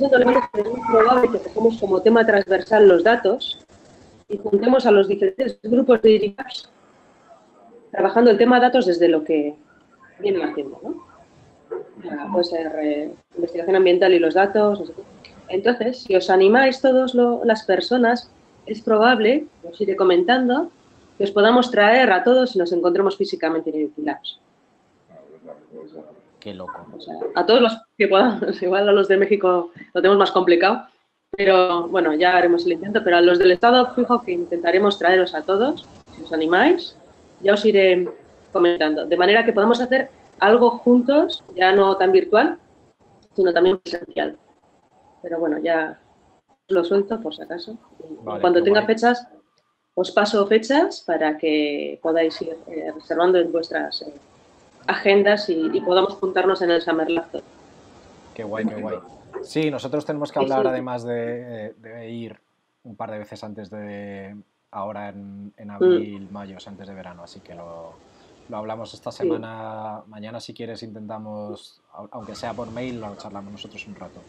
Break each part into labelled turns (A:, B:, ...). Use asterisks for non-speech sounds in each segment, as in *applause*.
A: dando elementos es muy probable que cogemos como tema transversal los datos y juntemos a los diferentes grupos de IRICAPs trabajando el tema datos desde lo que vienen haciendo, ¿no? Puede ser investigación ambiental y los datos. Entonces, si os animáis todas las personas, es probable, os iré comentando, que os podamos traer a todos y nos encontremos físicamente en el
B: Qué loco.
A: a todos los que podamos, *laughs* igual a los de México lo tenemos más complicado, pero bueno, ya haremos el intento, pero a los del Estado fijo que intentaremos traeros a todos, si os animáis, ya os iré comentando, de manera que podamos hacer algo juntos, ya no tan virtual, sino también presencial. Pero bueno, ya lo suelto por si acaso. Cuando tenga fechas, os paso fechas para que podáis ir eh, reservando en vuestras eh, agendas y, podamos juntarnos en el Summer Laptop.
B: Qué guay, qué guay. Sí, nosotros tenemos que hablar además de, ir un par de veces antes de ahora en, en abril, mm. mayo, antes de verano, así que lo, lo hablamos esta semana. Mañana, si quieres, intentamos, aunque sea por mail, lo charlamos nosotros un rato.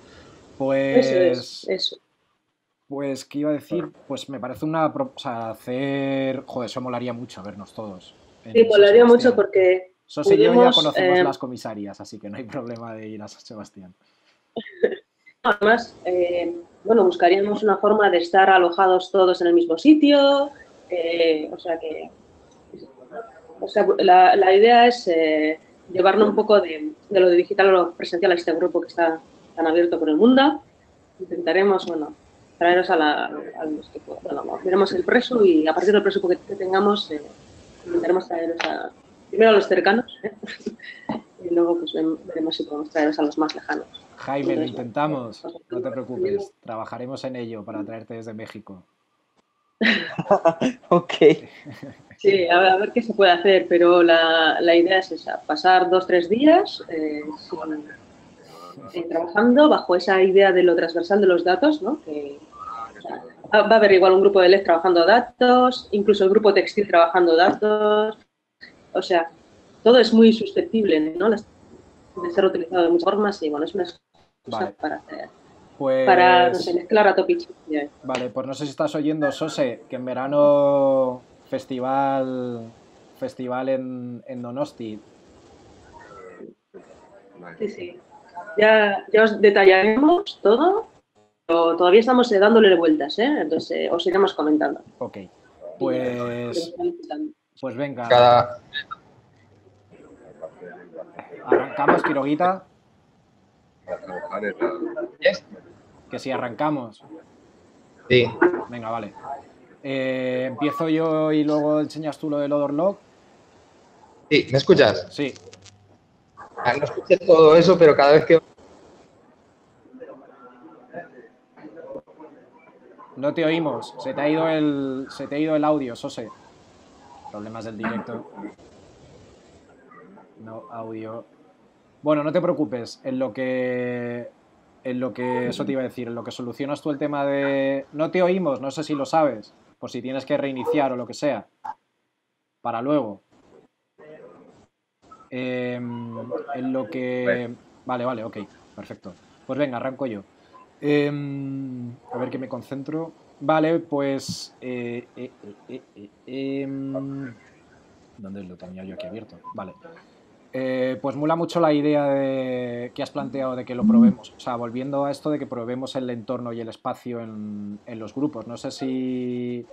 B: Pues.
A: Eso eso.
B: Pues, ¿qué iba a decir? Pues me parece una. O sea, hacer. Joder, eso molaría mucho vernos todos.
A: Sí, molaría mucho porque.
B: Sos y yo ya conocemos eh, las comisarias, así que no hay *laughs* problema de ir a San Sebastián. *laughs*
A: Además, eh, bueno, buscaríamos una forma de estar alojados todos en el mismo sitio. Eh, o sea que. O sea, la, idea es llevarnos un poco de, de, lo digital a lo presencial a este grupo que está tan abierto por el mundo. Intentaremos, bueno, traeros a, la, a los que bueno, veremos el preso y a partir del preso que, tengamos eh, intentaremos traeros a, primero a los cercanos ¿eh? *laughs* y luego pues veremos si podemos traeros a los más lejanos.
B: Jaime, lo intentamos, no te preocupes, trabajaremos en ello para traerte desde México. *laughs*
C: ok.
A: Sí, a ver, qué se puede hacer, pero la, la idea es esa, pasar dos, tres días eh, eh, trabajando bajo esa idea de lo transversal de los datos, ¿no? que va a haber igual un grupo de LED trabajando datos, incluso el grupo textil trabajando datos. O sea, todo es muy susceptible, ¿no? De ser utilizado de muchas formas y bueno, es una excusa para hacer.
B: Pues...
A: Para mezclar a topic.
B: Vale, pues no sé si estás oyendo, Sose, que en verano festival festival en, en Donosti.
A: Sí, sí. Ya, ya os detallaremos todo todavía estamos eh, dándole vueltas, ¿eh? Entonces eh, os iremos comentando.
B: Ok. Pues, pues venga. ¿Arrancamos, Quiroguita? Que si arrancamos.
C: Sí.
B: Venga, vale. Eh, empiezo yo y luego enseñas tú lo del Odorlock.
C: Sí, ¿me escuchas?
B: Sí.
C: Ah, no escuché todo eso, pero cada vez que
B: No te oímos. Se te ha ido el, se te ha ido el audio, Sose. Problemas del directo. No, audio. Bueno, no te preocupes. En lo que. En lo que. Eso te iba a decir. En lo que solucionas tú el tema de. No te oímos, no sé si lo sabes. Por si tienes que reiniciar o lo que sea. Para luego. Em, en lo que. Vale, vale, ok. Perfecto. Pues venga, arranco yo. Em, a ver que me concentro. Vale, pues... Eh, eh, eh, em, ¿Dónde lo tenía yo aquí abierto? Vale. pues mola mucho la idea de, que has planteado de que lo probemos. O sea, volviendo a esto de que probemos el entorno y el espacio en, los grupos. No sé si,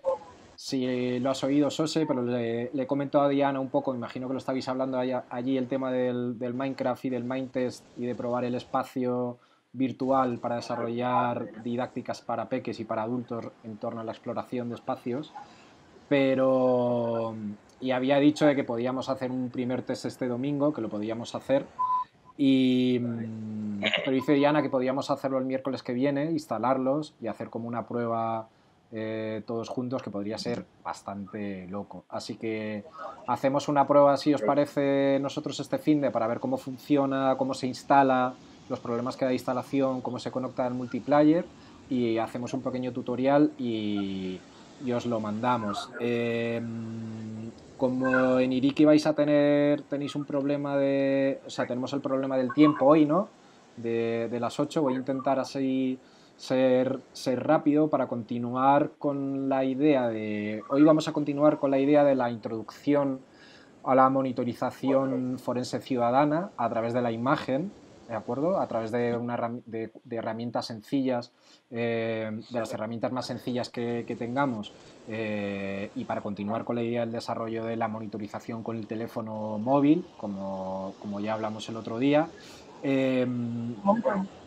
B: si lo has oído, Sose, pero le, he comentado a Diana un poco, imagino que lo estabais hablando allí, el tema del, del Minecraft y del Mindtest y de probar el espacio virtual para desarrollar didácticas para peques y para adultos en torno a la exploración de espacios, pero y había dicho de que podíamos hacer un primer test este domingo, que lo podíamos hacer, y mm, pero dice Diana que podíamos hacerlo el miércoles que viene, instalarlos y hacer como una prueba eh, todos juntos, que podría ser bastante loco. Así que hacemos una prueba, si os parece, nosotros este fin de para ver cómo funciona, cómo se instala los problemas que da instalación, cómo se conecta el multiplayer y hacemos un pequeño tutorial y, os lo mandamos. Em, como en Iriki vais a tener, tenéis un problema de, o sea, tenemos el problema del tiempo hoy, ¿no? de, de las 8. Voy a intentar así ser, ser rápido para continuar con la idea de... Hoy vamos a continuar con la idea de la introducción a la monitorización forense ciudadana a través de la imagen, ¿de acuerdo? A través de, una, de, herramientas sencillas, eh, de las herramientas más sencillas que, tengamos eh, y para continuar con la idea del desarrollo de la monitorización con el teléfono móvil, como, como ya hablamos el otro día. Em,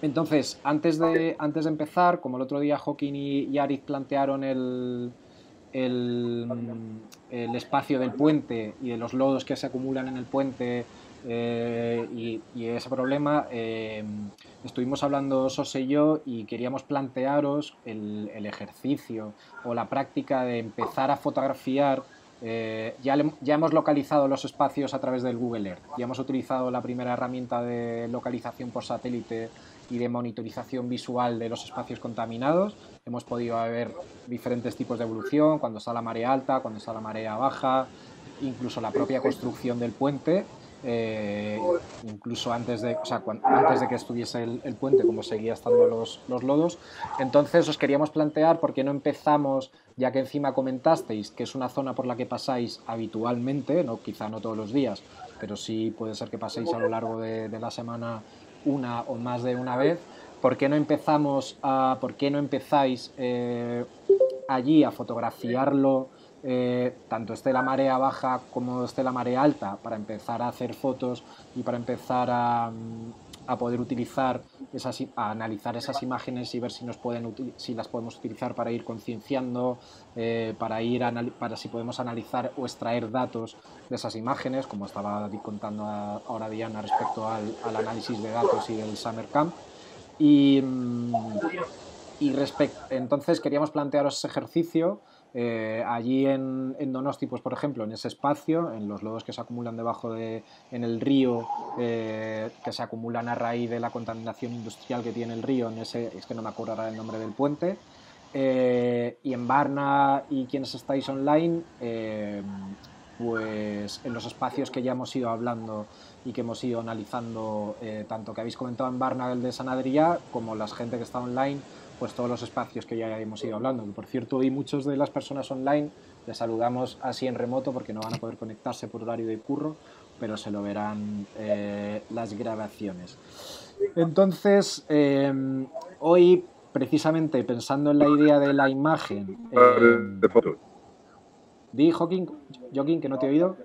B: entonces, antes de, antes de empezar, como el otro día Joaquín y, y plantearon el, el, espacio del puente y de los lodos que se acumulan en el puente eh, y, ese problema, em, estuvimos hablando Sose y yo y queríamos plantearos el, el ejercicio o la práctica de empezar a fotografiar eh, ya, ya, hemos localizado los espacios a través del Google Earth, ya hemos utilizado la primera herramienta de localización por satélite y de monitorización visual de los espacios contaminados. Hemos podido ver diferentes tipos de evolución, cuando está la marea alta, cuando está la marea baja, incluso la propia construcción del puente eh, incluso antes de, antes de que estuviese el, puente, como seguía estando los, los, lodos. Entonces os queríamos plantear por qué no empezamos, ya que encima comentasteis que es una zona por la que pasáis habitualmente, no, quizá no todos los días, pero sí puede ser que paséis a lo largo de, la semana una o más de una vez. ¿Por qué no empezamos a, por qué no empezáis eh, allí a fotografiarlo? Eh, tanto esté la marea baja como esté la marea alta para empezar a hacer fotos y para empezar a, a poder utilizar esas, a analizar esas imágenes y ver si nos pueden si las podemos utilizar para ir concienciando eh, para ir para si podemos analizar o extraer datos de esas imágenes como estaba contando ahora Diana respecto al, al análisis de datos y del Summer Camp. Y, mm, y entonces queríamos plantearos ese ejercicio eh, allí en, Donosti, pues por ejemplo, en ese espacio, en los lodos que se acumulan debajo de, en el río, eh, que se acumulan a raíz de la contaminación industrial que tiene el río, en ese, es que no me acuerdo el nombre del puente, eh, y en Barna y quienes estáis online, pues en los espacios que ya hemos ido hablando y que hemos ido analizando, tanto que habéis comentado en Barna el de San Adrià, como la gente que está online, pues todos los espacios que ya hemos ido hablando. por cierto, hoy muchos de las personas online les saludamos así en remoto porque no van a poder conectarse por horario de curro, pero se lo verán eh, las grabaciones. Entonces, em, hoy, precisamente pensando en la idea de la imagen...
D: Em, de fotos.
B: Di, Joaquín, Joaquín, que no te he oído.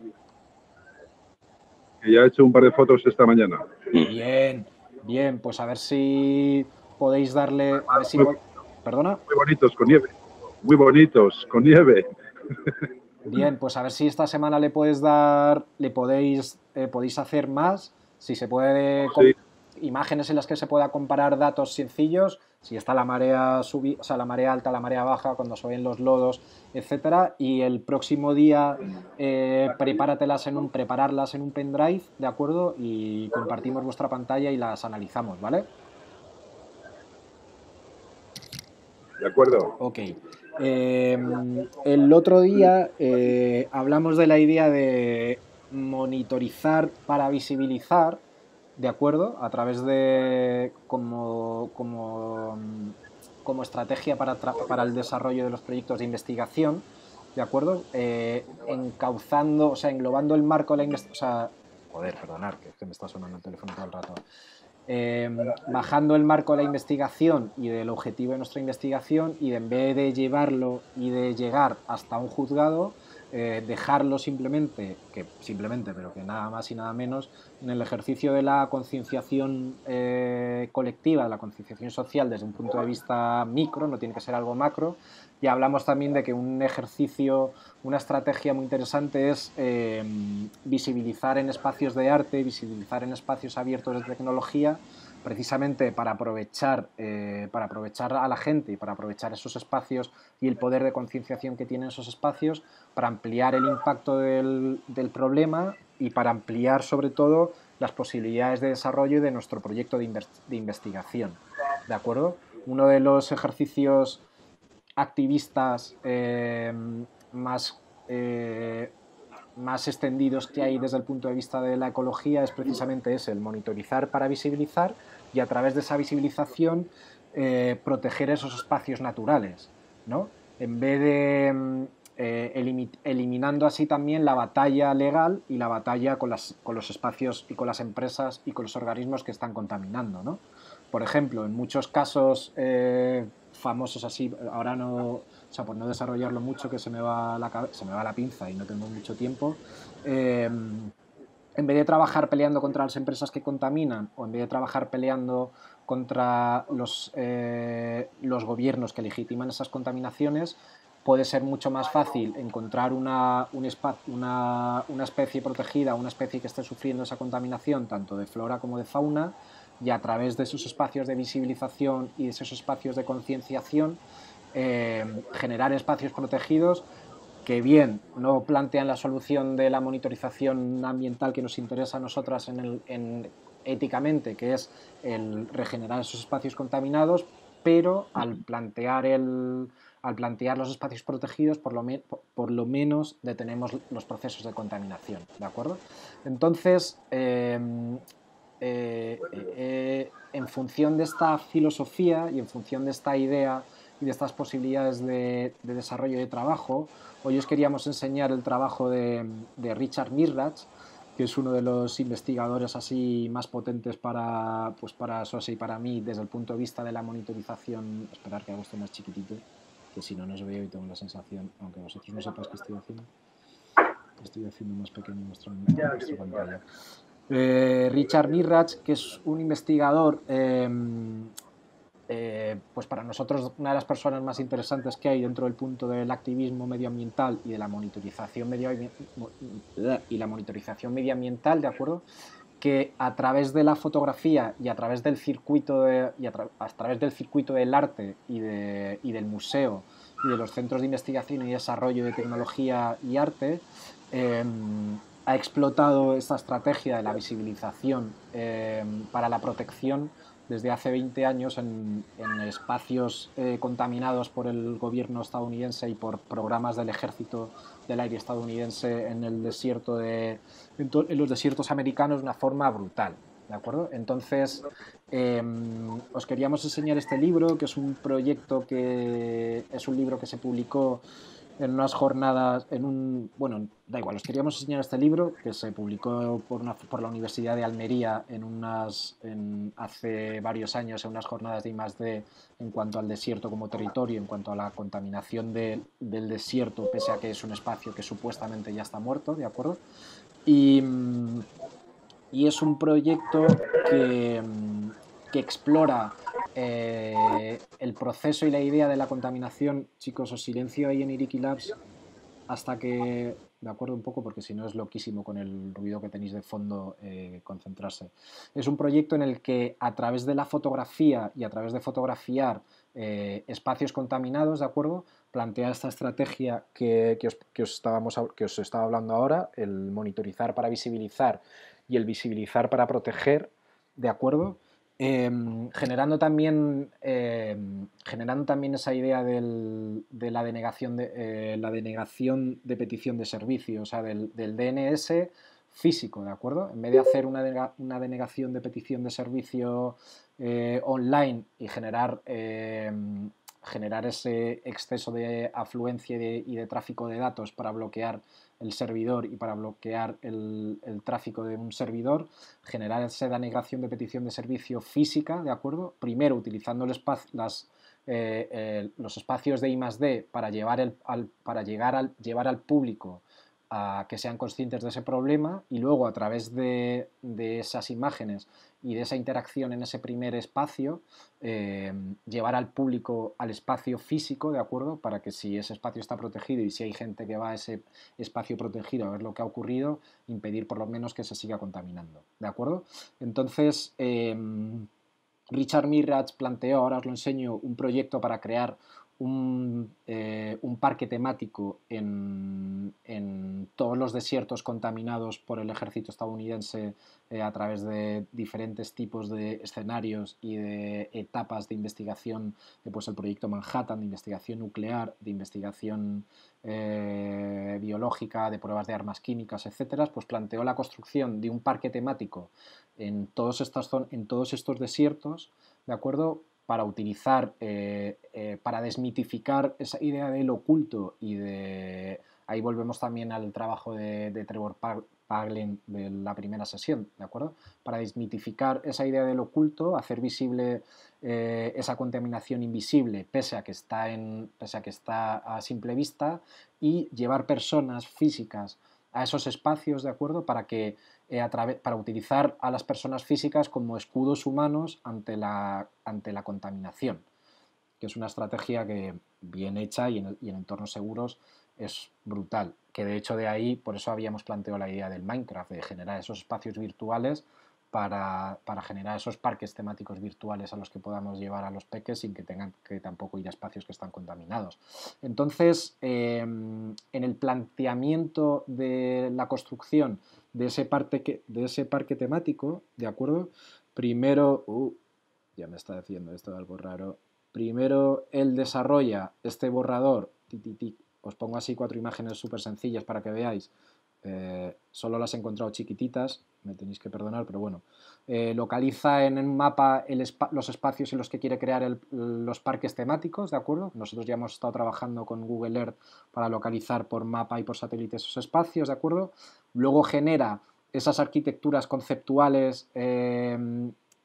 D: Que ya he hecho un par de fotos esta mañana.
B: Bien, bien, pues a ver si podéis darle. A ver si. ¿Perdona?
D: Muy bonitos, con nieve. Muy bonitos, con nieve.
B: Bien, pues a ver si esta semana le puedes dar. Le podéis. Eh, podéis hacer más. Si se puede. Imágenes en las que se pueda comparar datos sencillos. Si está la marea subi, o sea, la marea alta, la marea baja, cuando se ven los lodos, etcétera. Y el próximo día eh, prepáratelas en un, prepararlas en un pendrive, ¿de acuerdo? Y compartimos vuestra pantalla y las analizamos, ¿vale?
D: ¿De acuerdo?
B: Ok. Em, el otro día eh, hablamos de la idea de monitorizar para visibilizar, ¿de acuerdo? A través de como, como, como estrategia para, para, el desarrollo de los proyectos de investigación, ¿de acuerdo? Eh, encauzando, o sea, englobando el marco de la investigación. Joder, perdonar, que me está sonando el teléfono todo el rato. Em, bajando el marco de la investigación y del objetivo de nuestra investigación y en vez de llevarlo y de llegar hasta un juzgado, eh, dejarlo simplemente, que simplemente, pero que nada más y nada menos, en el ejercicio de la concienciación eh, colectiva, de la concienciación social desde un punto de vista micro, no tiene que ser algo macro, y hablamos también de que un ejercicio, una estrategia muy interesante es em, visibilizar en espacios de arte, visibilizar en espacios abiertos de tecnología, precisamente para aprovechar, eh, para aprovechar a la gente y para aprovechar esos espacios y el poder de concienciación que tienen esos espacios, para ampliar el impacto del, problema y para ampliar sobre todo las posibilidades de desarrollo de nuestro proyecto de, de investigación. ¿De acuerdo? Uno de los ejercicios activistas eh, más, eh, más extendidos que hay desde el punto de vista de la ecología es precisamente ese, el monitorizar para visibilizar y a través de esa visibilización eh, proteger esos espacios naturales, ¿no? En vez de mm, eliminando así también la batalla legal y la batalla con, las, con los espacios y con las empresas y con los organismos que están contaminando, ¿no? Por ejemplo, en muchos casos famosos así, ahora no, o sea, por no desarrollarlo mucho, que se me va la, se me va la pinza y no tengo mucho tiempo, eh, en vez de trabajar peleando contra las empresas que contaminan o en vez de trabajar peleando contra los, eh, los gobiernos que legitiman esas contaminaciones, puede ser mucho más fácil encontrar una, un una, una especie protegida, una especie que esté sufriendo esa contaminación, tanto de flora como de fauna, y a través de esos espacios de visibilización y de esos espacios de concienciación eh, generar espacios protegidos que bien no plantean la solución de la monitorización ambiental que nos interesa a nosotras en éticamente, que es el regenerar esos espacios contaminados, pero al plantear, el, al plantear los espacios protegidos, por lo, por lo menos detenemos los procesos de contaminación, ¿de acuerdo? Entonces, eh, eh, eh, en función de esta filosofía y en función de esta idea y de estas posibilidades de, desarrollo de trabajo, hoy os queríamos enseñar el trabajo de, Richard Mirrach, que es uno de los investigadores así más potentes para, pues para SOSE y para mí desde el punto de vista de la monitorización. Esperar que hago esto más chiquitito, que si no, no os veo y tengo la sensación, aunque vosotros no sepáis qué estoy haciendo, estoy haciendo más pequeño nuestro, nuestra pantalla. Eh, Richard Mirrach, que es un investigador, em, eh, pues para nosotros una de las personas más interesantes que hay dentro del punto del activismo medioambiental y de la monitorización y la monitorización medioambiental, ¿de acuerdo? Que a través de la fotografía y a través del circuito y a, través del circuito del arte y, del museo y de los centros de investigación y desarrollo de tecnología y arte, em, ha explotado esta estrategia de la visibilización eh, para la protección desde hace 20 años en, espacios eh, contaminados por el gobierno estadounidense y por programas del ejército del aire estadounidense en el desierto de en, los desiertos americanos de una forma brutal ¿de acuerdo? Entonces em, os queríamos enseñar este libro que es un proyecto que es un libro que se publicó en unas jornadas, en un, bueno, da igual, os queríamos enseñar este libro que se publicó por, una, por la Universidad de Almería en unas, en, hace varios años en unas jornadas de I+.D. en cuanto al desierto como territorio, en cuanto a la contaminación del desierto, pese a que es un espacio que supuestamente ya está muerto, ¿de acuerdo? Y, y es un proyecto que, que explora eh, el proceso y la idea de la contaminación, chicos, os silencio ahí en Iriki Labs hasta que, de acuerdo un poco, porque si no es loquísimo con el ruido que tenéis de fondo eh, concentrarse. Es un proyecto en el que a través de la fotografía y a través de fotografiar eh, espacios contaminados, ¿de acuerdo? Plantea esta estrategia que, os, que, os estábamos, que os estaba hablando ahora, el monitorizar para visibilizar y el visibilizar para proteger, ¿de acuerdo? Em, generando, también, em, generando también esa idea de la denegación de, eh, la denegación de petición de servicio, o sea, del, DNS físico, ¿de acuerdo? En vez de hacer una, una denegación de petición de servicio eh, online y generar, em, generar ese exceso de afluencia y de tráfico de datos para bloquear el servidor y para bloquear el, tráfico de un servidor, generar esa denegación de petición de servicio física, ¿de acuerdo? Primero utilizando las, eh, los espacios de I+.D. para, llevar el, para llegar al, llevar al público que sean conscientes de ese problema y luego a través de, esas imágenes y de esa interacción en ese primer espacio, eh, llevar al público al espacio físico, ¿de acuerdo? Para que si ese espacio está protegido y si hay gente que va a ese espacio protegido a ver lo que ha ocurrido, impedir por lo menos que se siga contaminando, ¿de acuerdo? Entonces, em, Richard Mirrach planteó, ahora os lo enseño, un proyecto para crear un, eh, un parque temático en, en, todos los desiertos contaminados por el ejército estadounidense eh, a través de diferentes tipos de escenarios y de etapas de investigación, eh, pues el proyecto Manhattan, de investigación nuclear, de investigación biológica, de pruebas de armas químicas, etcétera, pues planteó la construcción de un parque temático en todos en todos estos desiertos, ¿de acuerdo? Para utilizar, eh, eh, para desmitificar esa idea del oculto y de... Ahí volvemos también al trabajo de, Trevor Paglen de la primera sesión, ¿de acuerdo? Para desmitificar esa idea del oculto, hacer visible eh, esa contaminación invisible, pese a, que está pese a que está a simple vista, y llevar personas físicas a esos espacios, ¿de acuerdo? Para que eh, para utilizar a las personas físicas como escudos humanos ante la, contaminación, que es una estrategia que bien hecha y en, entornos seguros es brutal, que de hecho de ahí, por eso habíamos planteado la idea del Minecraft, de generar esos espacios virtuales para, generar esos parques temáticos virtuales a los que podamos llevar a los peques sin que tengan que tampoco ir a espacios que están contaminados. Entonces, em, en el planteamiento de la construcción de ese, parque, de ese parque temático, ¿de acuerdo? Primero, uh, ya me está diciendo esto algo raro. Primero él desarrolla este borrador, os pongo así cuatro imágenes súper sencillas para que veáis. Eh, solo las he encontrado chiquititas, me tenéis que perdonar, pero bueno. Eh, localiza en el mapa los espacios en los que quiere crear los parques temáticos, ¿de acuerdo? Nosotros ya hemos estado trabajando con Google Earth para localizar por mapa y por satélite esos espacios, ¿de acuerdo? Luego genera esas arquitecturas conceptuales eh,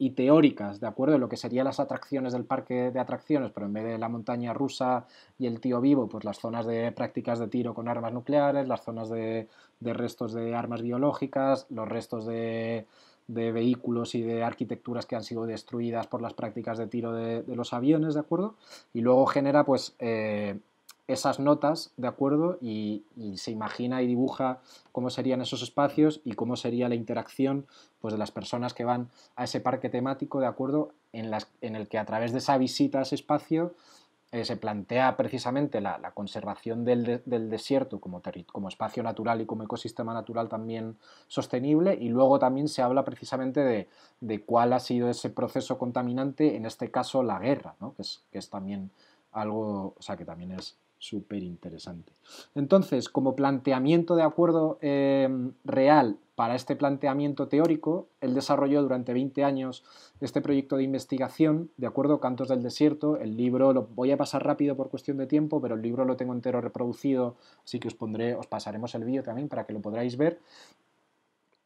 B: y teóricas, ¿de acuerdo? lo que serían las atracciones del parque de atracciones, pero en vez de la montaña rusa y el tío vivo, pues las zonas de prácticas de tiro con armas nucleares, las zonas de, restos de armas biológicas, los restos de, vehículos y de arquitecturas que han sido destruidas por las prácticas de tiro de, los aviones, ¿de acuerdo? Y luego genera, pues, eh, esas notas, ¿de acuerdo? Y, se imagina y dibuja cómo serían esos espacios y cómo sería la interacción pues, de las personas que van a ese parque temático, ¿de acuerdo? En, las, en el que a través de esa visita a ese espacio eh, se plantea precisamente la, conservación del, desierto como, como, espacio natural y como ecosistema natural también sostenible y luego también se habla precisamente de, de cuál ha sido ese proceso contaminante, en este caso la guerra, que, es, que es también algo, o sea, que también es súper interesante. Entonces, como planteamiento de acuerdo em, real para este planteamiento teórico, él desarrolló durante 20 años este proyecto de investigación, de acuerdo, Cantos del Desierto. El libro lo voy a pasar rápido por cuestión de tiempo, pero el libro lo tengo entero reproducido, así que os pondré, os pasaremos el vídeo también para que lo podráis ver.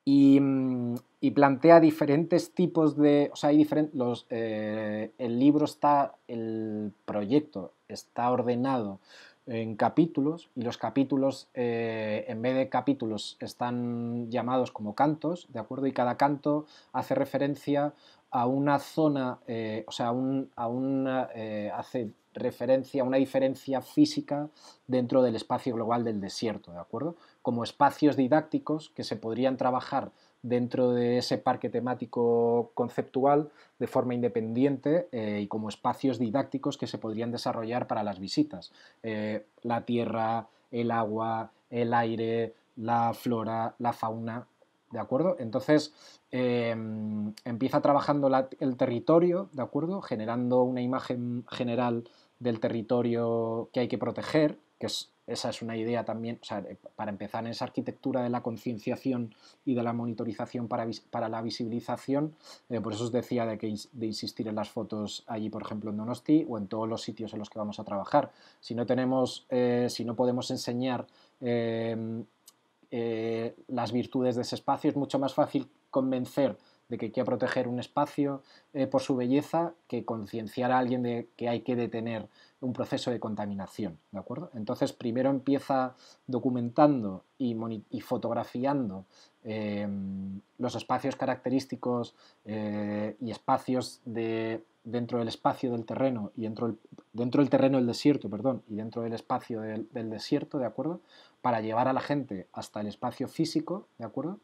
B: Y, mm, plantea diferentes tipos de, o sea, hay diferentes, los, eh, el libro está, el proyecto está ordenado en capítulos y los capítulos, eh, en vez de capítulos, están llamados como cantos, ¿de acuerdo? Y cada canto hace referencia a una zona, eh, o sea, a una, hace referencia a una diferencia física dentro del espacio global del desierto, ¿de acuerdo? Como espacios didácticos que se podrían trabajar dentro de ese parque temático conceptual de forma independiente eh, y como espacios didácticos que se podrían desarrollar para las visitas. Eh, la tierra, el agua, el aire, la flora, la fauna, ¿de acuerdo? Entonces em, empieza trabajando el territorio, ¿de acuerdo? Generando una imagen general del territorio que hay que proteger, que es esa es una idea también, eh, para empezar en esa arquitectura de la concienciación y de la monitorización para, para la visibilización, eh, por eso os decía de, que, de insistir en las fotos allí, por ejemplo, en Donosti o en todos los sitios en los que vamos a trabajar. Si no tenemos, eh, si no podemos enseñar las virtudes de ese espacio, es mucho más fácil convencer de que que proteger un espacio por su belleza que concienciar a alguien de que hay que detener un proceso de contaminación, ¿de acuerdo? Entonces, primero empieza documentando y, fotografiando eh, los espacios característicos eh, y espacios de, dentro del espacio del terreno y dentro, dentro del terreno del desierto, perdón, y dentro del espacio del, desierto, ¿de acuerdo? Para llevar a la gente hasta el espacio físico, ¿de acuerdo?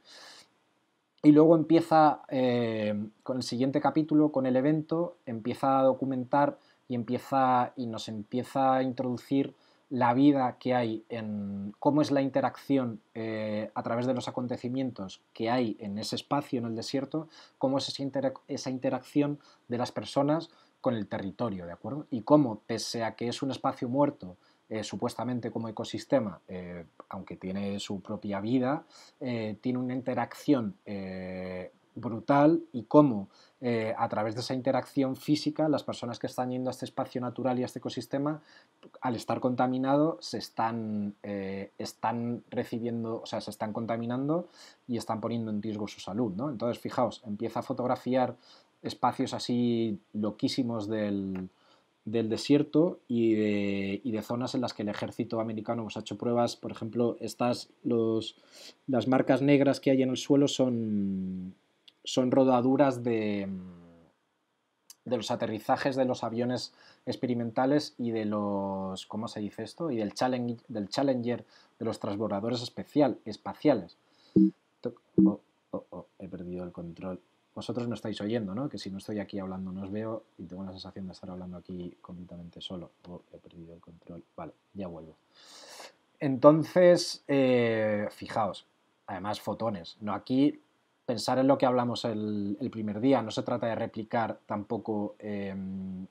B: Y luego empieza, eh, con el siguiente capítulo, con el evento, empieza a documentar y, empieza, y nos empieza a introducir la vida que hay en cómo es la interacción eh, a través de los acontecimientos que hay en ese espacio, en el desierto, cómo es esa, interacción de las personas con el territorio, ¿de acuerdo? Y cómo, pese a que es un espacio muerto, eh, supuestamente como ecosistema, eh, aunque tiene su propia vida, tiene una interacción brutal y cómo eh, a través de esa interacción física las personas que están yendo a este espacio natural y a este ecosistema, al estar contaminado, se están, eh, están recibiendo, o sea, se están contaminando y están poniendo en riesgo su salud. ¿no? Entonces, fijaos, empieza a fotografiar espacios así loquísimos del, desierto y de, zonas en las que el ejército americano hemos ha hecho pruebas. Por ejemplo, estas, los, las marcas negras que hay en el suelo son, son rodaduras de, de los aterrizajes de los aviones experimentales y de los, ¿cómo se dice esto? Y del, del Challenger, de los transbordadores especial, espaciales. Oh, oh, oh, he perdido el control. Vosotros no estáis oyendo, ¿no? Que si no estoy aquí hablando no os veo y tengo la sensación de estar hablando aquí completamente solo. he perdido el control. Vale, ya vuelvo. Entonces, eh, fijaos, además fotones. No, aquí pensar en lo que hablamos el, primer día. No se trata de replicar tampoco em,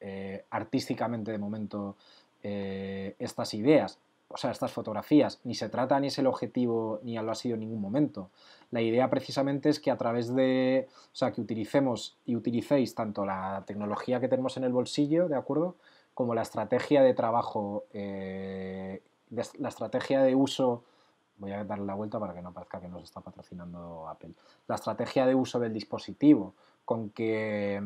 B: eh, artísticamente de momento eh, estas ideas, o sea, estas fotografías. Ni se trata ni es el objetivo ni lo ha sido en ningún momento. La idea precisamente es que a través de, o sea, que utilicemos y utilicéis tanto la tecnología que tenemos en el bolsillo, ¿de acuerdo? Como la estrategia de trabajo, eh, la estrategia de uso voy a darle la vuelta para que no parezca que nos está patrocinando Apple. La estrategia de uso del dispositivo, con que,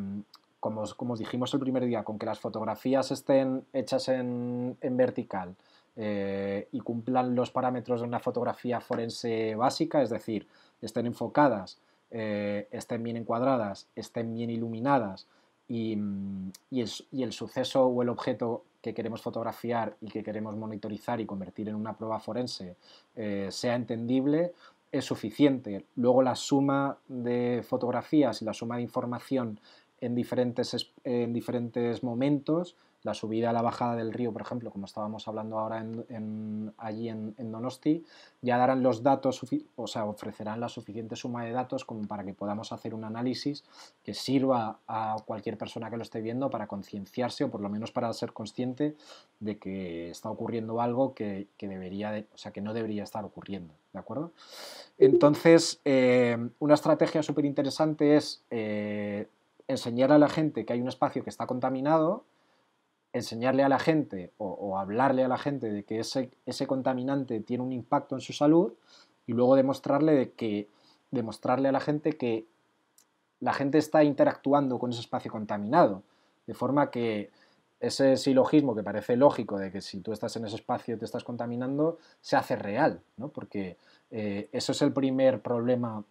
B: como, como os dijimos el primer día, con que las fotografías estén hechas en, vertical eh, y cumplan los parámetros de una fotografía forense básica, es decir, estén enfocadas, eh, estén bien encuadradas, estén bien iluminadas y, mm, y el suceso o el objeto que queremos fotografiar y que queremos monitorizar y convertir en una prueba forense eh, sea entendible, es suficiente. Luego la suma de fotografías y la suma de información en diferentes momentos la subida a la bajada del río, por ejemplo, como estábamos hablando ahora en, allí en, Donosti, ya darán los datos, o sea, ofrecerán la suficiente suma de datos como para que podamos hacer un análisis que sirva a cualquier persona que lo esté viendo para concienciarse o por lo menos para ser consciente de que está ocurriendo algo que, debería, o sea, que no debería estar ocurriendo, ¿de acuerdo? Entonces, eh, una estrategia súper interesante es eh, enseñar a la gente que hay un espacio que está contaminado, enseñarle a la gente o, hablarle a la gente de que ese, ese, contaminante tiene un impacto en su salud y luego demostrarle, de que, demostrarle a la gente que la gente está interactuando con ese espacio contaminado. De forma que ese silogismo que parece lógico de que si tú estás en ese espacio te estás contaminando, se hace real, ¿no? porque eh, eso es el primer problema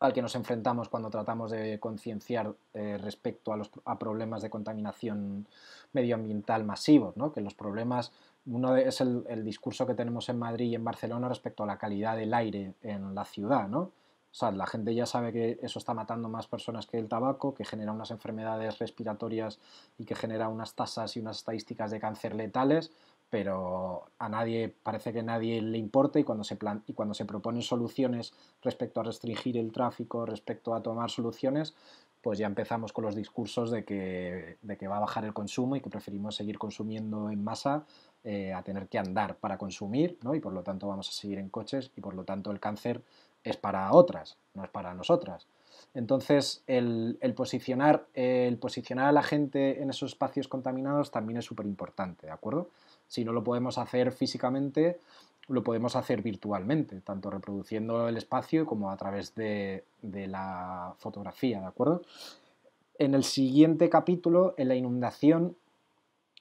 B: al que nos enfrentamos cuando tratamos de concienciar eh, respecto a, los, a problemas de contaminación medioambiental masivos, ¿no? que los problemas, uno es el, discurso que tenemos en Madrid y en Barcelona respecto a la calidad del aire en la ciudad, ¿no? O sea, la gente ya sabe que eso está matando más personas que el tabaco, que genera unas enfermedades respiratorias y que genera unas tasas y unas estadísticas de cáncer letales, pero a nadie parece que a nadie le importa y cuando se plan, y cuando se proponen soluciones respecto a restringir el tráfico, respecto a tomar soluciones, pues ya empezamos con los discursos de que, de que va a bajar el consumo y que preferimos seguir consumiendo en masa eh, a tener que andar para consumir, ¿no? Y por lo tanto vamos a seguir en coches y por lo tanto el cáncer es para otras, no es para nosotras. Entonces, el, posicionar, el posicionar a la gente en esos espacios contaminados también es súper importante, ¿de acuerdo? Si no lo podemos hacer físicamente, lo podemos hacer virtualmente, tanto reproduciendo el espacio como a través de, la fotografía, ¿de acuerdo? En el siguiente capítulo, en la inundación,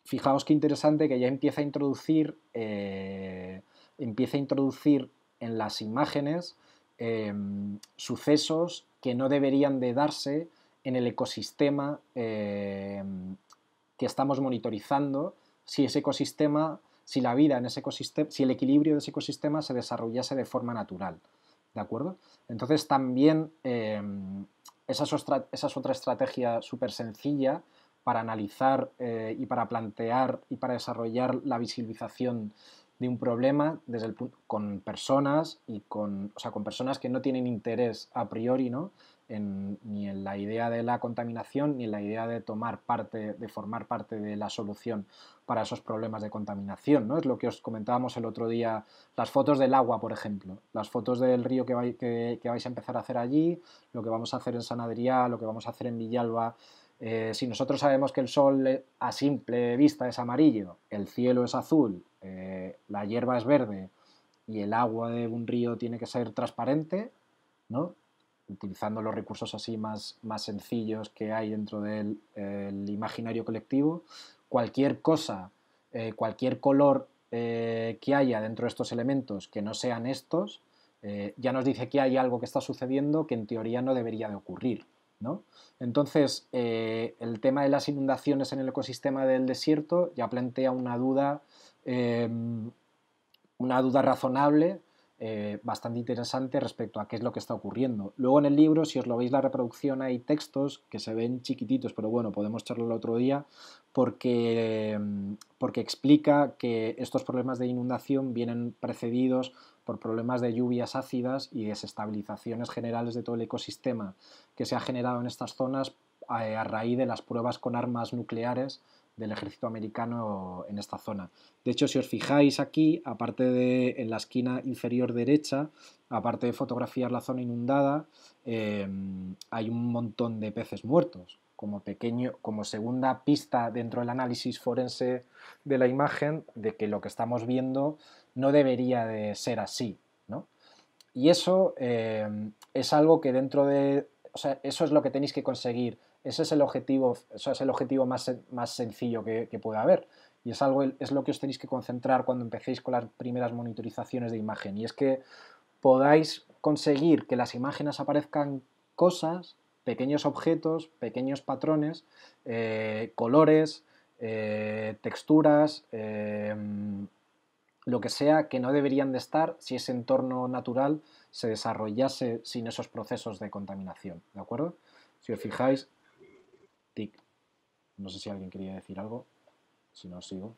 B: fijaos qué interesante que ya empieza a introducir, eh, empieza a introducir en las imágenes em, sucesos que no deberían de darse en el ecosistema em, que estamos monitorizando si ese ecosistema si la vida en ese ecosistema, si el equilibrio de ese ecosistema se desarrollase de forma natural. ¿De acuerdo? Entonces también em, esa, es otra, estrategia súper sencilla para analizar eh, y para plantear y para desarrollar la visibilización de un problema desde el con personas y con, o sea, con personas que no tienen interés a priori ¿no? Ni en la idea de la contaminación ni en la idea de tomar parte, de formar parte de la solución para esos problemas de contaminación. ¿no? Es lo que os comentábamos el otro día, las fotos del agua, por ejemplo, las fotos del río que, vais, que, vais a empezar a hacer allí, lo que vamos a hacer en San lo que vamos a hacer en Villalba. Eh, si nosotros sabemos que el sol a simple vista es amarillo, el cielo es azul, eh, la hierba es verde y el agua de un río tiene que ser transparente, ¿no? Utilizando los recursos así más, más sencillos que hay dentro del imaginario colectivo, cualquier cosa, eh, cualquier color eh, que haya dentro de estos elementos que no sean estos, eh, ya nos dice que hay algo que está sucediendo que en teoría no debería de ocurrir. ¿no? Entonces, el tema de las inundaciones en el ecosistema del desierto ya plantea una duda, una duda razonable eh, bastante interesante respecto a qué es lo que está ocurriendo. Luego en el libro, si os lo veis la reproducción, hay textos que se ven chiquititos, pero bueno, podemos echarlo el otro día, porque, mm, porque explica que estos problemas de inundación vienen precedidos por problemas de lluvias ácidas y desestabilizaciones generales de todo el ecosistema que se ha generado en estas zonas eh, a raíz de las pruebas con armas nucleares del ejército americano en esta zona. De hecho, si os fijáis aquí, aparte de en la esquina inferior derecha, aparte de fotografiar la zona inundada, em, hay un montón de peces muertos. Como, pequeño, como segunda pista dentro del análisis forense de la imagen de que lo que estamos viendo no debería de ser así. ¿no? Y eso em, es algo que dentro de... O sea, eso es lo que tenéis que conseguir ese es el objetivo, eso es el objetivo más, más sencillo que, puede haber. Y es, algo, es lo que os tenéis que concentrar cuando empecéis con las primeras monitorizaciones de imagen. Y es que podáis conseguir que las imágenes aparezcan cosas, pequeños objetos, pequeños patrones, eh, colores, eh, texturas, em, lo que sea que no deberían de estar si ese entorno natural se desarrollase sin esos procesos de contaminación. ¿De acuerdo? Si os fijáis, no sé si alguien quería decir algo. Si no, sigo.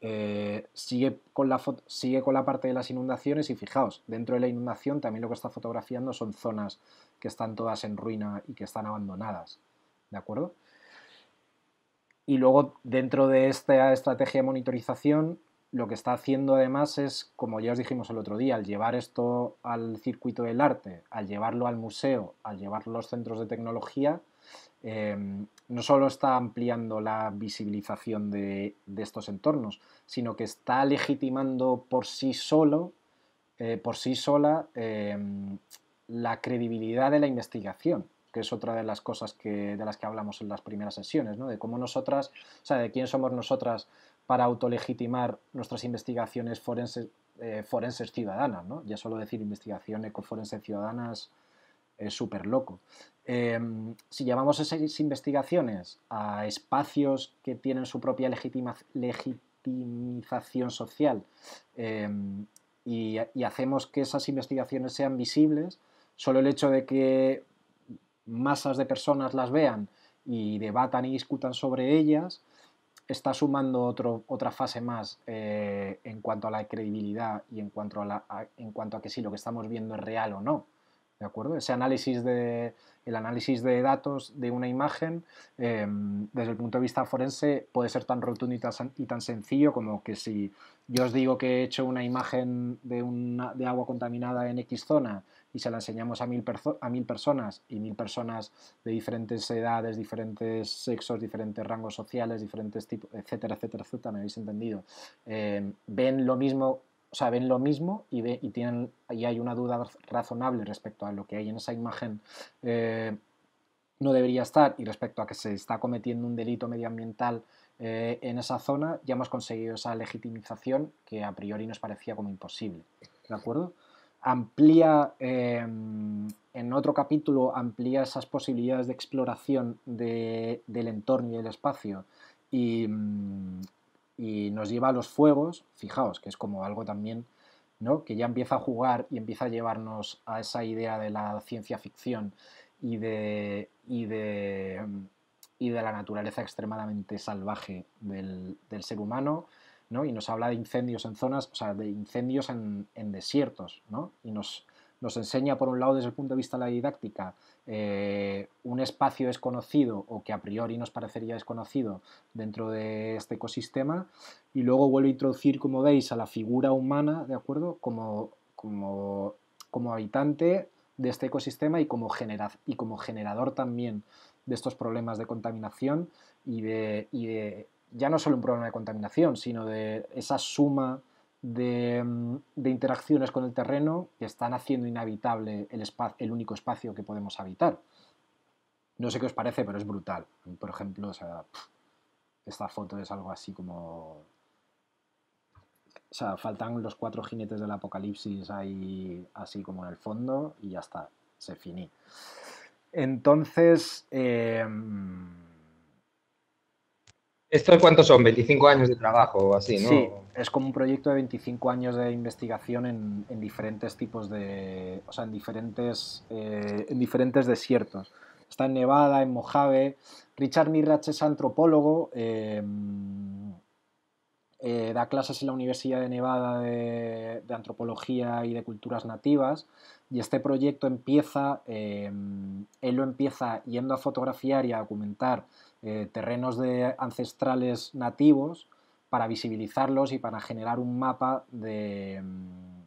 B: Eh, sigue, con la sigue con la parte de las inundaciones y fijaos, dentro de la inundación también lo que está fotografiando son zonas que están todas en ruina y que están abandonadas. ¿De acuerdo? Y luego, dentro de esta estrategia de monitorización, lo que está haciendo además es, como ya os dijimos el otro día, al llevar esto al circuito del arte, al llevarlo al museo, al llevarlo a los centros de tecnología, Em, no solo está ampliando la visibilización de, estos entornos, sino que está legitimando por sí solo, eh, por sí sola, em, la credibilidad de la investigación, que es otra de las cosas que, de las que hablamos en las primeras sesiones, de cómo nosotras, o sea, de quién somos nosotras para autolegitimar nuestras investigaciones forenses, eh, forenses ciudadanas, ¿no? Ya solo decir investigación ecoforense ciudadanas es súper loco. Em, si llevamos esas investigaciones a espacios que tienen su propia legitimización social em, y, hacemos que esas investigaciones sean visibles, solo el hecho de que masas de personas las vean y debatan y discutan sobre ellas, está sumando otra fase más eh, en cuanto a la credibilidad y en cuanto a, en cuanto a que si lo que estamos viendo es real o no. ¿De acuerdo? Ese análisis de, el análisis de datos de una imagen, em, desde el punto de vista forense, puede ser tan rotundo y tan, sencillo como que si yo os digo que he hecho una imagen de, una, de agua contaminada en X zona y se la enseñamos a mil, a mil personas y mil personas de diferentes edades, diferentes sexos, diferentes rangos sociales, diferentes tipos, etcétera, etcétera, etcétera, me habéis entendido, em, ven lo mismo o sea, ven lo mismo y, tienen, y hay una duda razonable respecto a lo que hay en esa imagen eh, no debería estar y respecto a que se está cometiendo un delito medioambiental eh, en esa zona, ya hemos conseguido esa legitimización que a priori nos parecía como imposible. ¿De acuerdo? Amplía, em, en otro capítulo, amplía esas posibilidades de exploración del entorno y el espacio y, mm, y nos lleva a los fuegos, fijaos, que es como algo también ¿no? que ya empieza a jugar y empieza a llevarnos a esa idea de la ciencia ficción y de, y de, y de la naturaleza extremadamente salvaje del, ser humano, ¿no? Y nos habla de incendios en zonas, o sea, de incendios en, desiertos, ¿no? Y nos, nos enseña, por un lado, desde el punto de vista de la didáctica, eh, un espacio desconocido o que a priori nos parecería desconocido dentro de este ecosistema, y luego vuelve a introducir, como veis, a la figura humana, ¿de acuerdo? Como, como, como habitante de este ecosistema y como, y como generador también de estos problemas de contaminación y de, ya no solo un problema de contaminación, sino de esa suma de, mm, interacciones con el terreno que están haciendo inhabitable el, el único espacio que podemos habitar. No sé qué os parece, pero es brutal. Por ejemplo, esta foto es algo así como... O sea, faltan los cuatro jinetes del apocalipsis ahí así como en el fondo y ya está, se finí. Entonces... Em,
C: ¿Esto cuántos son? ¿25 años de trabajo o así, no?
B: Sí, es como un proyecto de 25 años de investigación en, diferentes tipos de... o sea, en diferentes, eh, en diferentes desiertos. Está en Nevada, en Mojave. Richard Mirrach es antropólogo, em, eh, da clases en la Universidad de Nevada de, antropología y de culturas nativas y este proyecto empieza, em, él lo empieza yendo a fotografiar y a documentar eh, terrenos de ancestrales nativos para visibilizarlos y para generar un mapa de... Em,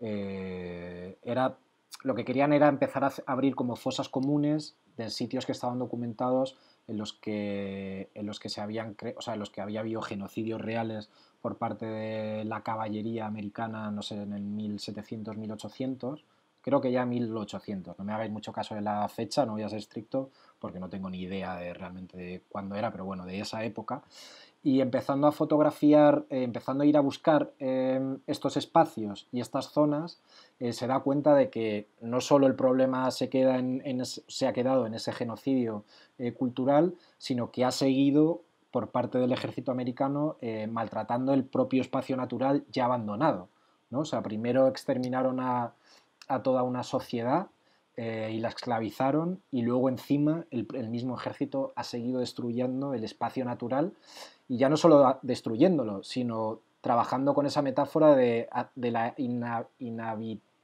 B: eh, era, lo que querían era empezar a abrir como fosas comunes de sitios que estaban documentados en los que, en los que, se habían o sea, en los que había habido genocidios reales por parte de la caballería americana, no sé, en el 1700, 1800, creo que ya 1800, no me hagáis mucho caso de la fecha, no voy a ser estricto porque no tengo ni idea de realmente de cuándo era, pero bueno, de esa época, y empezando a fotografiar, eh, empezando a ir a buscar em, estos espacios y estas zonas, eh, se da cuenta de que no solo el problema se, queda en, se ha quedado en ese genocidio eh, cultural, sino que ha seguido por parte del ejército americano maltratando el propio espacio natural ya abandonado. ¿no? O sea, primero exterminaron a, toda una sociedad y la esclavizaron y luego encima el, mismo ejército ha seguido destruyendo el espacio natural y ya no solo destruyéndolo, sino trabajando con esa metáfora de, la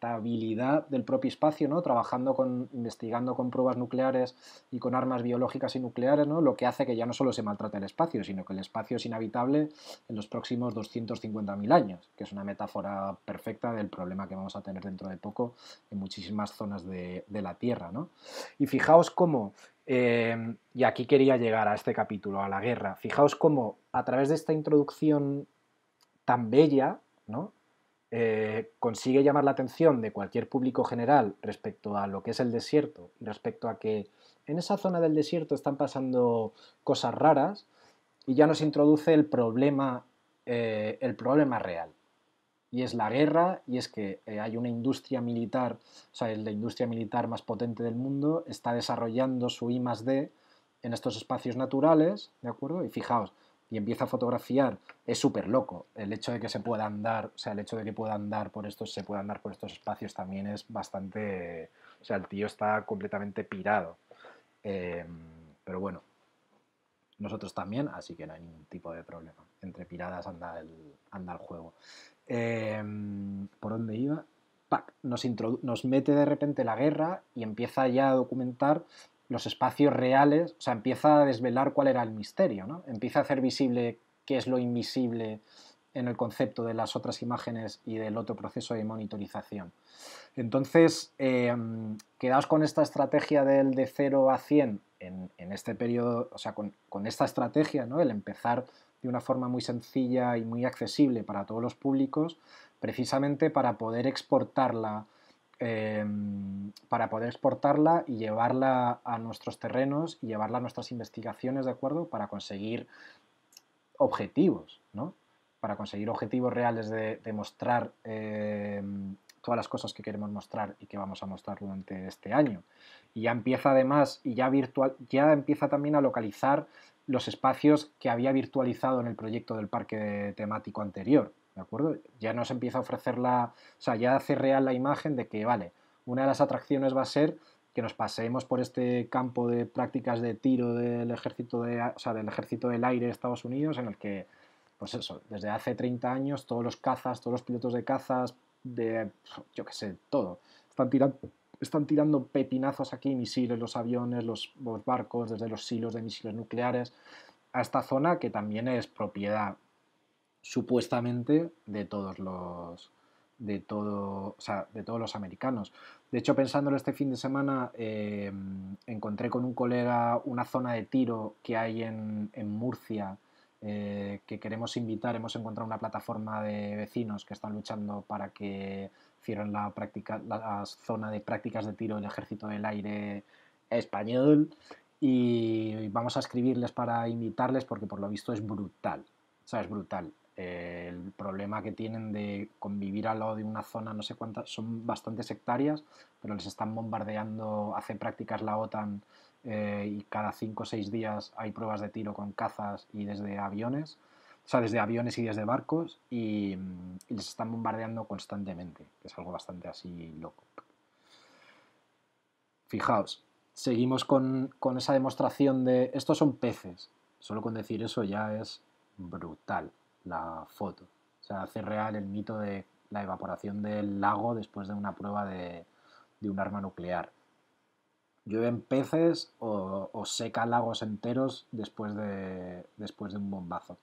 B: inhabitabilidad del propio espacio, ¿no? trabajando con, investigando con pruebas nucleares y con armas biológicas y nucleares, ¿no? lo que hace que ya no solo se maltrate el espacio, sino que el espacio es inhabitable en los próximos 250.000 años, que es una metáfora perfecta del problema que vamos a tener dentro de poco en muchísimas zonas de, de la Tierra. ¿no? Y fijaos cómo Em, y aquí quería llegar a este capítulo, a la guerra. Fijaos cómo a través de esta introducción tan bella, ¿no? Eh, consigue llamar la atención de cualquier público general respecto a lo que es el desierto respecto a que en esa zona del desierto están pasando cosas raras y ya nos introduce el problema, eh, el problema real y es la guerra, y es que eh, hay una industria militar, o sea, la industria militar más potente del mundo, está desarrollando su I más D en estos espacios naturales, ¿de acuerdo? Y fijaos, y empieza a fotografiar, es súper loco. El hecho de que se pueda andar, o sea, el hecho de que pueda andar por estos, se pueda andar por estos espacios también es bastante, o sea, el tío está completamente pirado. Em, pero bueno, nosotros también, así que no hay ningún tipo de problema. Entre piradas anda el, anda el juego. Em, ¿Por dónde iba? Nos, nos mete de repente la guerra y empieza ya a documentar los espacios reales, o sea, empieza a desvelar cuál era el misterio, ¿no? Empieza a hacer visible qué es lo invisible en el concepto de las otras imágenes y del otro proceso de monitorización. Entonces, em, quedaos con esta estrategia del de 0 a 100 en, este periodo, o sea, con, con, esta estrategia, ¿no? el empezar de una forma muy sencilla y muy accesible para todos los públicos, precisamente para poder exportarla, em, para poder exportarla y llevarla a nuestros terrenos y llevarla a nuestras investigaciones, ¿de acuerdo? Para conseguir objetivos, ¿no? Para conseguir objetivos reales de, mostrar em, todas las cosas que queremos mostrar y que vamos a mostrar durante este año. Y ya empieza además, y ya virtual, ya empieza también a localizar los espacios que había virtualizado en el proyecto del parque temático anterior, ¿de acuerdo? Ya nos empieza a ofrecer la, o sea, ya hace real la imagen de que, vale, una de las atracciones va a ser que nos paseemos por este campo de prácticas de tiro del ejército, de, o sea, del ejército del aire de Estados Unidos, en el que, pues eso, desde hace 30 años todos los cazas, todos los pilotos de cazas, de, yo qué sé, todo, están tirando, están tirando pepinazos aquí, misiles, los aviones, los, los barcos, desde los silos de misiles nucleares, a esta zona que también es propiedad supuestamente de todos los de todo, de todos los americanos. De hecho, pensándolo este fin de semana, eh, encontré con un colega una zona de tiro que hay en, Murcia eh, que queremos invitar. Hemos encontrado una plataforma de vecinos que están luchando para que cierren la, práctica, la zona de prácticas de tiro del Ejército del Aire español y vamos a escribirles para invitarles porque por lo visto es brutal. O sea, es brutal. El problema que tienen de convivir al lado de una zona, no sé cuántas, son bastante sectarias, pero les están bombardeando, hace prácticas la OTAN eh, y cada cinco o seis días hay pruebas de tiro con cazas y desde aviones, o sea, desde aviones y desde barcos y, y les están bombardeando constantemente, que es algo bastante así loco. Fijaos, seguimos con, esa demostración de estos son peces. Solo con decir eso ya es brutal la foto. O sea, hace real el mito de la evaporación del lago después de una prueba de, un arma nuclear. Llueven peces o, seca lagos enteros después de, después de un bombazo.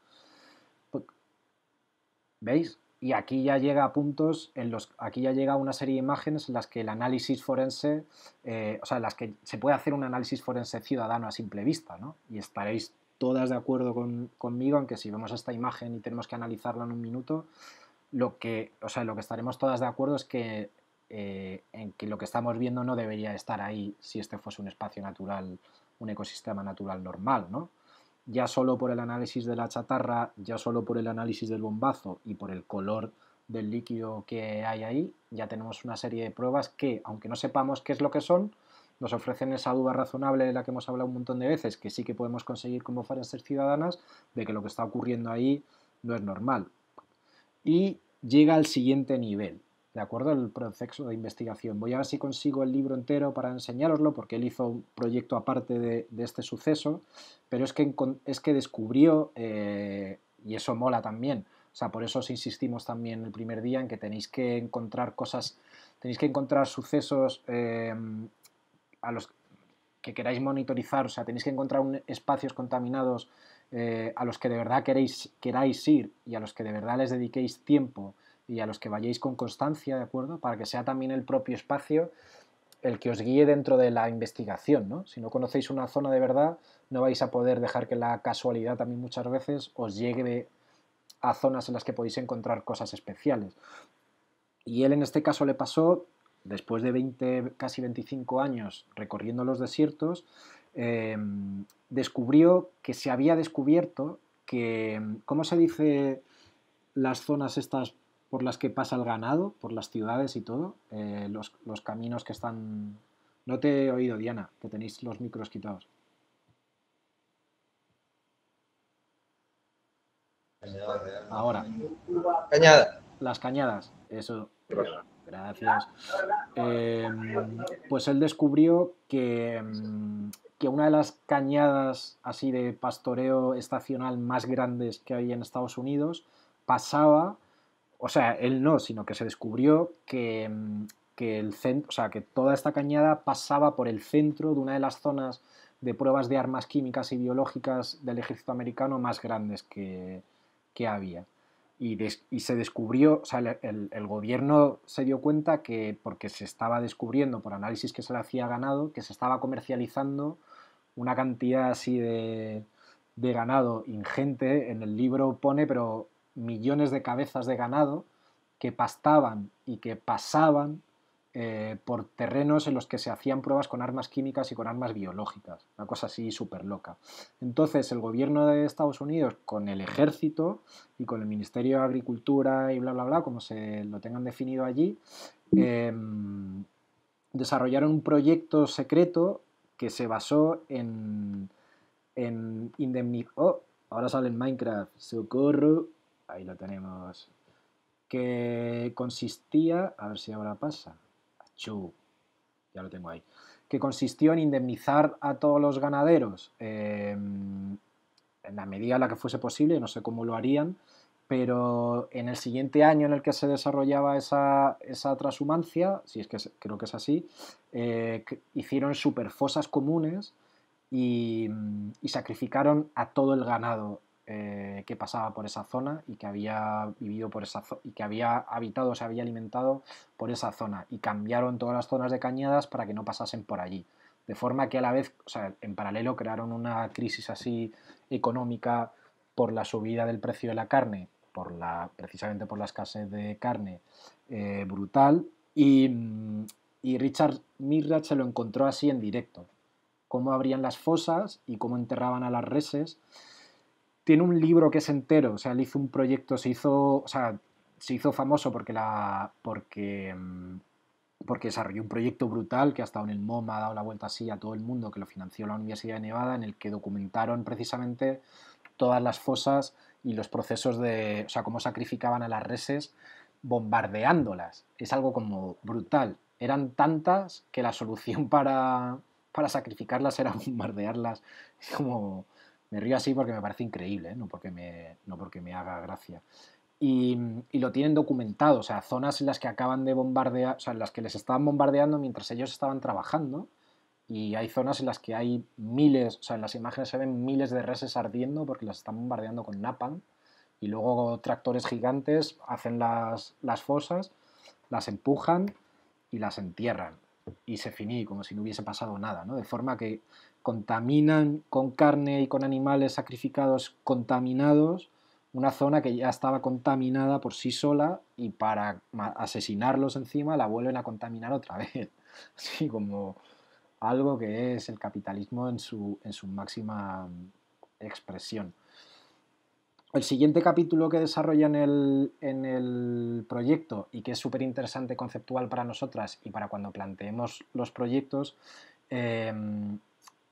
B: ¿Veis? y aquí ya llega a puntos en los aquí ya llega una serie de imágenes en las que el análisis forense eh, o sea en las que se puede hacer un análisis forense ciudadano a simple vista ¿no? y estaréis todas de acuerdo conmigo en que si vemos esta imagen y tenemos que analizarla en un minuto lo que o sea lo que estaremos todas de acuerdo es que eh, en que lo que estamos viendo no debería estar ahí si este fuese un espacio natural un ecosistema natural normal ¿no? ya solo por el análisis de la chatarra, ya solo por el análisis del bombazo y por el color del líquido que hay ahí, ya tenemos una serie de pruebas que, aunque no sepamos qué es lo que son, nos ofrecen esa duda razonable de la que hemos hablado un montón de veces, que sí que podemos conseguir como forenses ciudadanas, de que lo que está ocurriendo ahí no es normal. Y llega al siguiente nivel, ¿de acuerdo? El proceso de investigación. Voy a ver si consigo el libro entero para enseñároslo, porque él hizo un proyecto aparte de, este suceso, pero es que, es que descubrió, eh, y eso mola también, o sea, por eso os insistimos también el primer día en que tenéis que encontrar cosas, tenéis que encontrar sucesos eh, a los que queráis monitorizar, o sea, tenéis que encontrar espacios contaminados eh, a los que de verdad queráis ir y a los que de verdad les dediquéis tiempo y a los que vayáis con constancia, ¿de acuerdo? Para que sea también el propio espacio el que os guíe dentro de la investigación, ¿no? Si no conocéis una zona de verdad, no vais a poder dejar que la casualidad también muchas veces os llegue a zonas en las que podéis encontrar cosas especiales. Y él en este caso le pasó, después de 20, casi 25 años recorriendo los desiertos, em, descubrió que se había descubierto que, ¿cómo se dice las zonas estas por las que pasa el ganado, por las ciudades y todo, eh, los, caminos que están... No te he oído, Diana, que tenéis los micros quitados. Ahora.
C: Cañada.
B: Las cañadas, eso. Gracias. Em, pues él descubrió que, que una de las cañadas así de pastoreo estacional más grandes que hay en Estados Unidos pasaba o sea, él no, sino que se descubrió que, mm, el centro, o sea, que toda esta cañada pasaba por el centro de una de las zonas de pruebas de armas químicas y biológicas del ejército americano más grandes que, había. Y, se descubrió, o sea, el, el, gobierno se dio cuenta que, porque se estaba descubriendo por análisis que se le hacía ganado, que se estaba comercializando una cantidad así de, de ganado ingente. En el libro pone, pero millones de cabezas de ganado que pastaban y que pasaban eh, por terrenos en los que se hacían pruebas con armas químicas y con armas biológicas, una cosa así súper loca. Entonces el gobierno de Estados Unidos con el ejército y con el Ministerio de Agricultura y bla, bla, bla, como se lo tengan definido allí, em, desarrollaron un proyecto secreto que se basó en, en. Oh, ahora sale en Minecraft, socorro, ahí lo tenemos, que consistía, a ver si ahora pasa, ya lo tengo ahí, que consistió en indemnizar a todos los ganaderos em, en la medida en la que fuese posible, no sé cómo lo harían, pero en el siguiente año en el que se desarrollaba esa, esa transhumancia, si es que creo que es así, eh, hicieron superfosas comunes y, y, sacrificaron a todo el ganado eh, que pasaba por esa zona y que había vivido por esa y que había habitado, se había alimentado por esa zona y cambiaron todas las zonas de cañadas para que no pasasen por allí. De forma que a la vez, o sea, en paralelo crearon una crisis así económica por la subida del precio de la carne por la, precisamente por la escasez de carne eh, brutal. Y, y, Richard Mirrach se lo encontró así en directo. Cómo abrían las fosas y cómo enterraban a las reses. Tiene un libro que es entero, o sea, él hizo un proyecto, se hizo, o sea, se hizo famoso porque, la, porque, porque desarrolló un proyecto brutal que ha estado en el MoMA, ha dado la vuelta así a todo el mundo, que lo financió la Universidad de Nevada, en el que documentaron precisamente todas las fosas y los procesos de, o sea, cómo sacrificaban a las reses bombardeándolas. Es algo como brutal. Eran tantas que la solución *laughs* para, para sacrificarlas era bombardearlas. Es como, me río así porque me parece increíble, ¿eh? no, porque me, no porque me haga gracia. Y, y, lo tienen documentado, o sea, zonas en las que acaban de bombardear, o sea, en las que les estaban bombardeando mientras ellos estaban trabajando y hay zonas en las que hay miles, o sea, en las imágenes se ven miles de reses ardiendo porque las están bombardeando con napalm y luego tractores gigantes hacen las, las fosas, las empujan y las entierran y se finí como si no hubiese pasado nada, ¿no? De forma que contaminan con carne y con animales sacrificados contaminados una zona que ya estaba contaminada por sí sola y para asesinarlos encima la vuelven a contaminar otra *laughs* vez. Así como algo que es el capitalismo en su, en su máxima expresión. El siguiente capítulo que desarrolla en el, en el proyecto y que es súper interesante conceptual para nosotras y para cuando planteemos los proyectos em,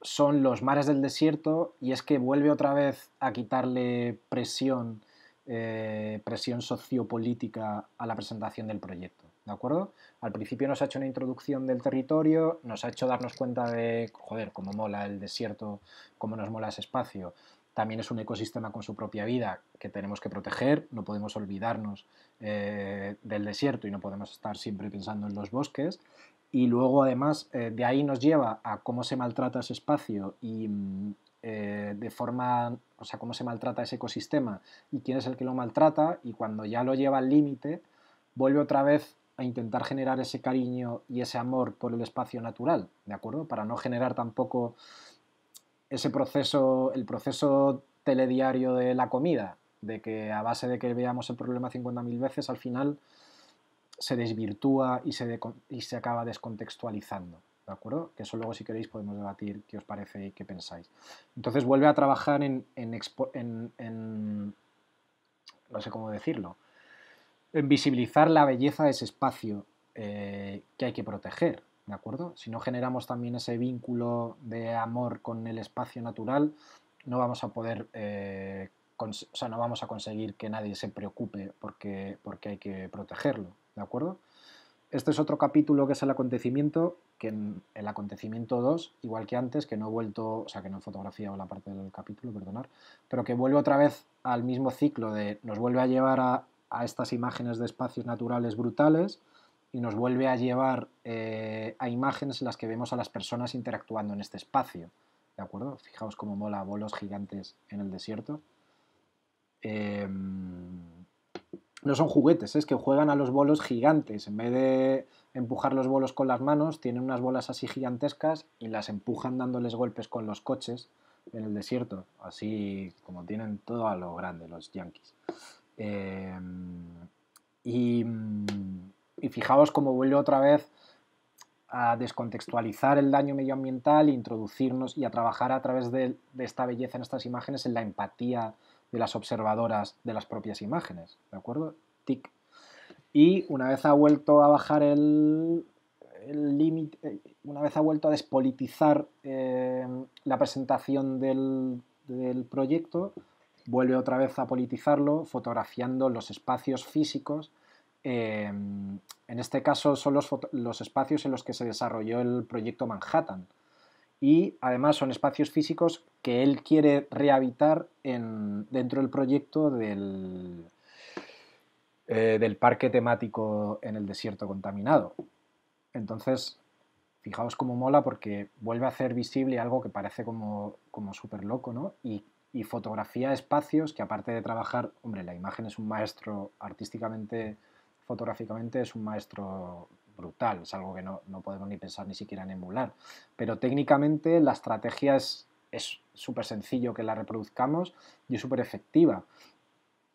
B: son los mares del desierto y es que vuelve otra vez a quitarle presión, eh, presión sociopolítica a la presentación del proyecto. ¿de acuerdo? Al principio nos ha hecho una introducción del territorio, nos ha hecho darnos cuenta de, joder, cómo mola el desierto, cómo nos mola ese espacio. También es un ecosistema con su propia vida que tenemos que proteger, no podemos olvidarnos eh, del desierto y no podemos estar siempre pensando en los bosques. Y luego, además, eh, de ahí nos lleva a cómo se maltrata ese espacio y mm, eh, de forma, o sea, cómo se maltrata ese ecosistema y quién es el que lo maltrata. Y cuando ya lo lleva al límite, vuelve otra vez a intentar generar ese cariño y ese amor por el espacio natural, ¿de acuerdo? Para no generar tampoco ese proceso, el proceso telediario de la comida, de que a base de que veamos el problema 50.000 veces, al final se desvirtúa y se, y se acaba descontextualizando, ¿de acuerdo? Que eso luego si queréis podemos debatir qué os parece y qué pensáis. Entonces vuelve a trabajar en, en no sé cómo decirlo, en visibilizar la belleza de ese espacio eh, que hay que proteger, ¿de acuerdo? Si no generamos también ese vínculo de amor con el espacio natural, no vamos a poder, eh, o sea, no vamos a conseguir que nadie se preocupe porque, porque hay que protegerlo, ¿de acuerdo? Este es otro capítulo que es el acontecimiento, que el acontecimiento 2, igual que antes, que no he vuelto, o sea, que no he fotografiado la parte del capítulo, perdonar, pero que vuelve otra vez al mismo ciclo de nos vuelve a llevar a a estas imágenes de espacios naturales brutales y nos vuelve a llevar eh, a imágenes en las que vemos a las personas interactuando en este espacio. ¿De acuerdo? Fijaos cómo mola bolos gigantes en el desierto. Em, no son juguetes, es que juegan a los bolos gigantes. En vez de empujar los bolos con las manos, tienen unas bolas así gigantescas y las empujan dándoles golpes con los coches en el desierto. Así como tienen todo a lo grande los yankees. Em, y, fijaos cómo vuelve otra vez a descontextualizar el daño medioambiental, introducirnos y a trabajar a través de, esta belleza en estas imágenes en la empatía de las observadoras de las propias imágenes. ¿De acuerdo? Tic. Y una vez ha vuelto a bajar el, límite, eh, una vez ha vuelto a despolitizar eh, la presentación del, del proyecto, vuelve otra vez a politizarlo, fotografiando los espacios físicos eh, en este caso son los, los, espacios en los que se desarrolló el proyecto Manhattan. Y además son espacios físicos que él quiere rehabitar en, dentro del proyecto del, eh, del parque temático en el desierto contaminado. Entonces, fijaos cómo mola porque vuelve a hacer visible algo que parece como, como súper loco, ¿no? Y, y, fotografía espacios que aparte de trabajar, hombre, la imagen es un maestro artísticamente, fotográficamente es un maestro brutal, es algo que no, no podemos ni pensar ni siquiera en emular, pero técnicamente la estrategia es súper sencillo que la reproduzcamos y es súper efectiva.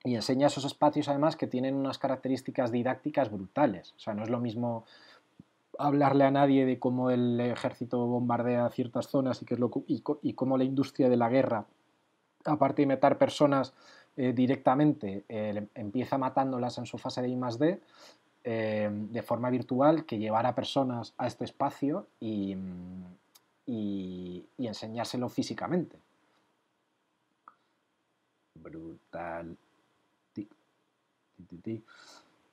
B: Y enseña esos espacios además que tienen unas características didácticas brutales. O sea, no es lo mismo hablarle a nadie de cómo el ejército bombardea ciertas zonas y, qué es lo, y, cómo la industria de la guerra, aparte de matar personas eh, directamente, eh, empieza matándolas en su fase de I eh, de forma virtual, que llevar a personas a este espacio y, y, y enseñárselo físicamente. Brutal.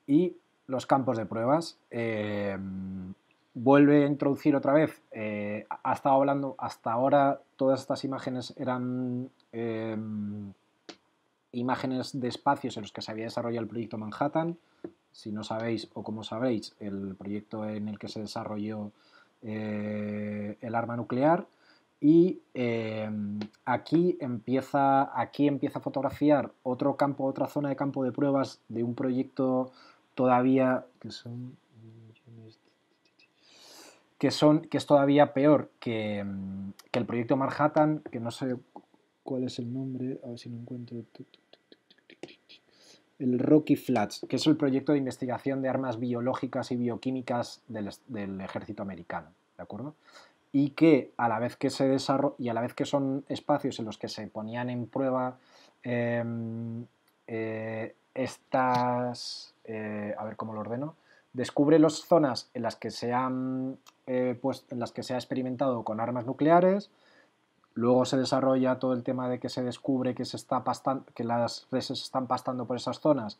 B: Y los campos de pruebas. Eh, vuelve a introducir otra vez, eh, ha estado hablando, hasta ahora todas estas imágenes eran eh, imágenes de espacios en los que se había desarrollado el proyecto Manhattan. Si no sabéis o como sabréis, el proyecto en el que se desarrolló el arma nuclear. Y aquí, empieza, aquí empieza a fotografiar otro campo, otra zona de campo de pruebas de un proyecto todavía que son que es todavía peor que, que, el proyecto Manhattan, que no sé cuál es el nombre, a ver si lo encuentro. El Rocky Flats, que es el proyecto de investigación de armas biológicas y bioquímicas del, ejército americano, ¿de acuerdo? Y que a la vez que se desarrolla y a la vez que son espacios en los que se ponían en prueba eh, eh, estas eh, a ver cómo lo ordeno, descubre las zonas en las que se han eh, pues, en las que se ha experimentado con armas nucleares, luego se desarrolla todo el tema de que se descubre que, se está que las reses están pastando por esas zonas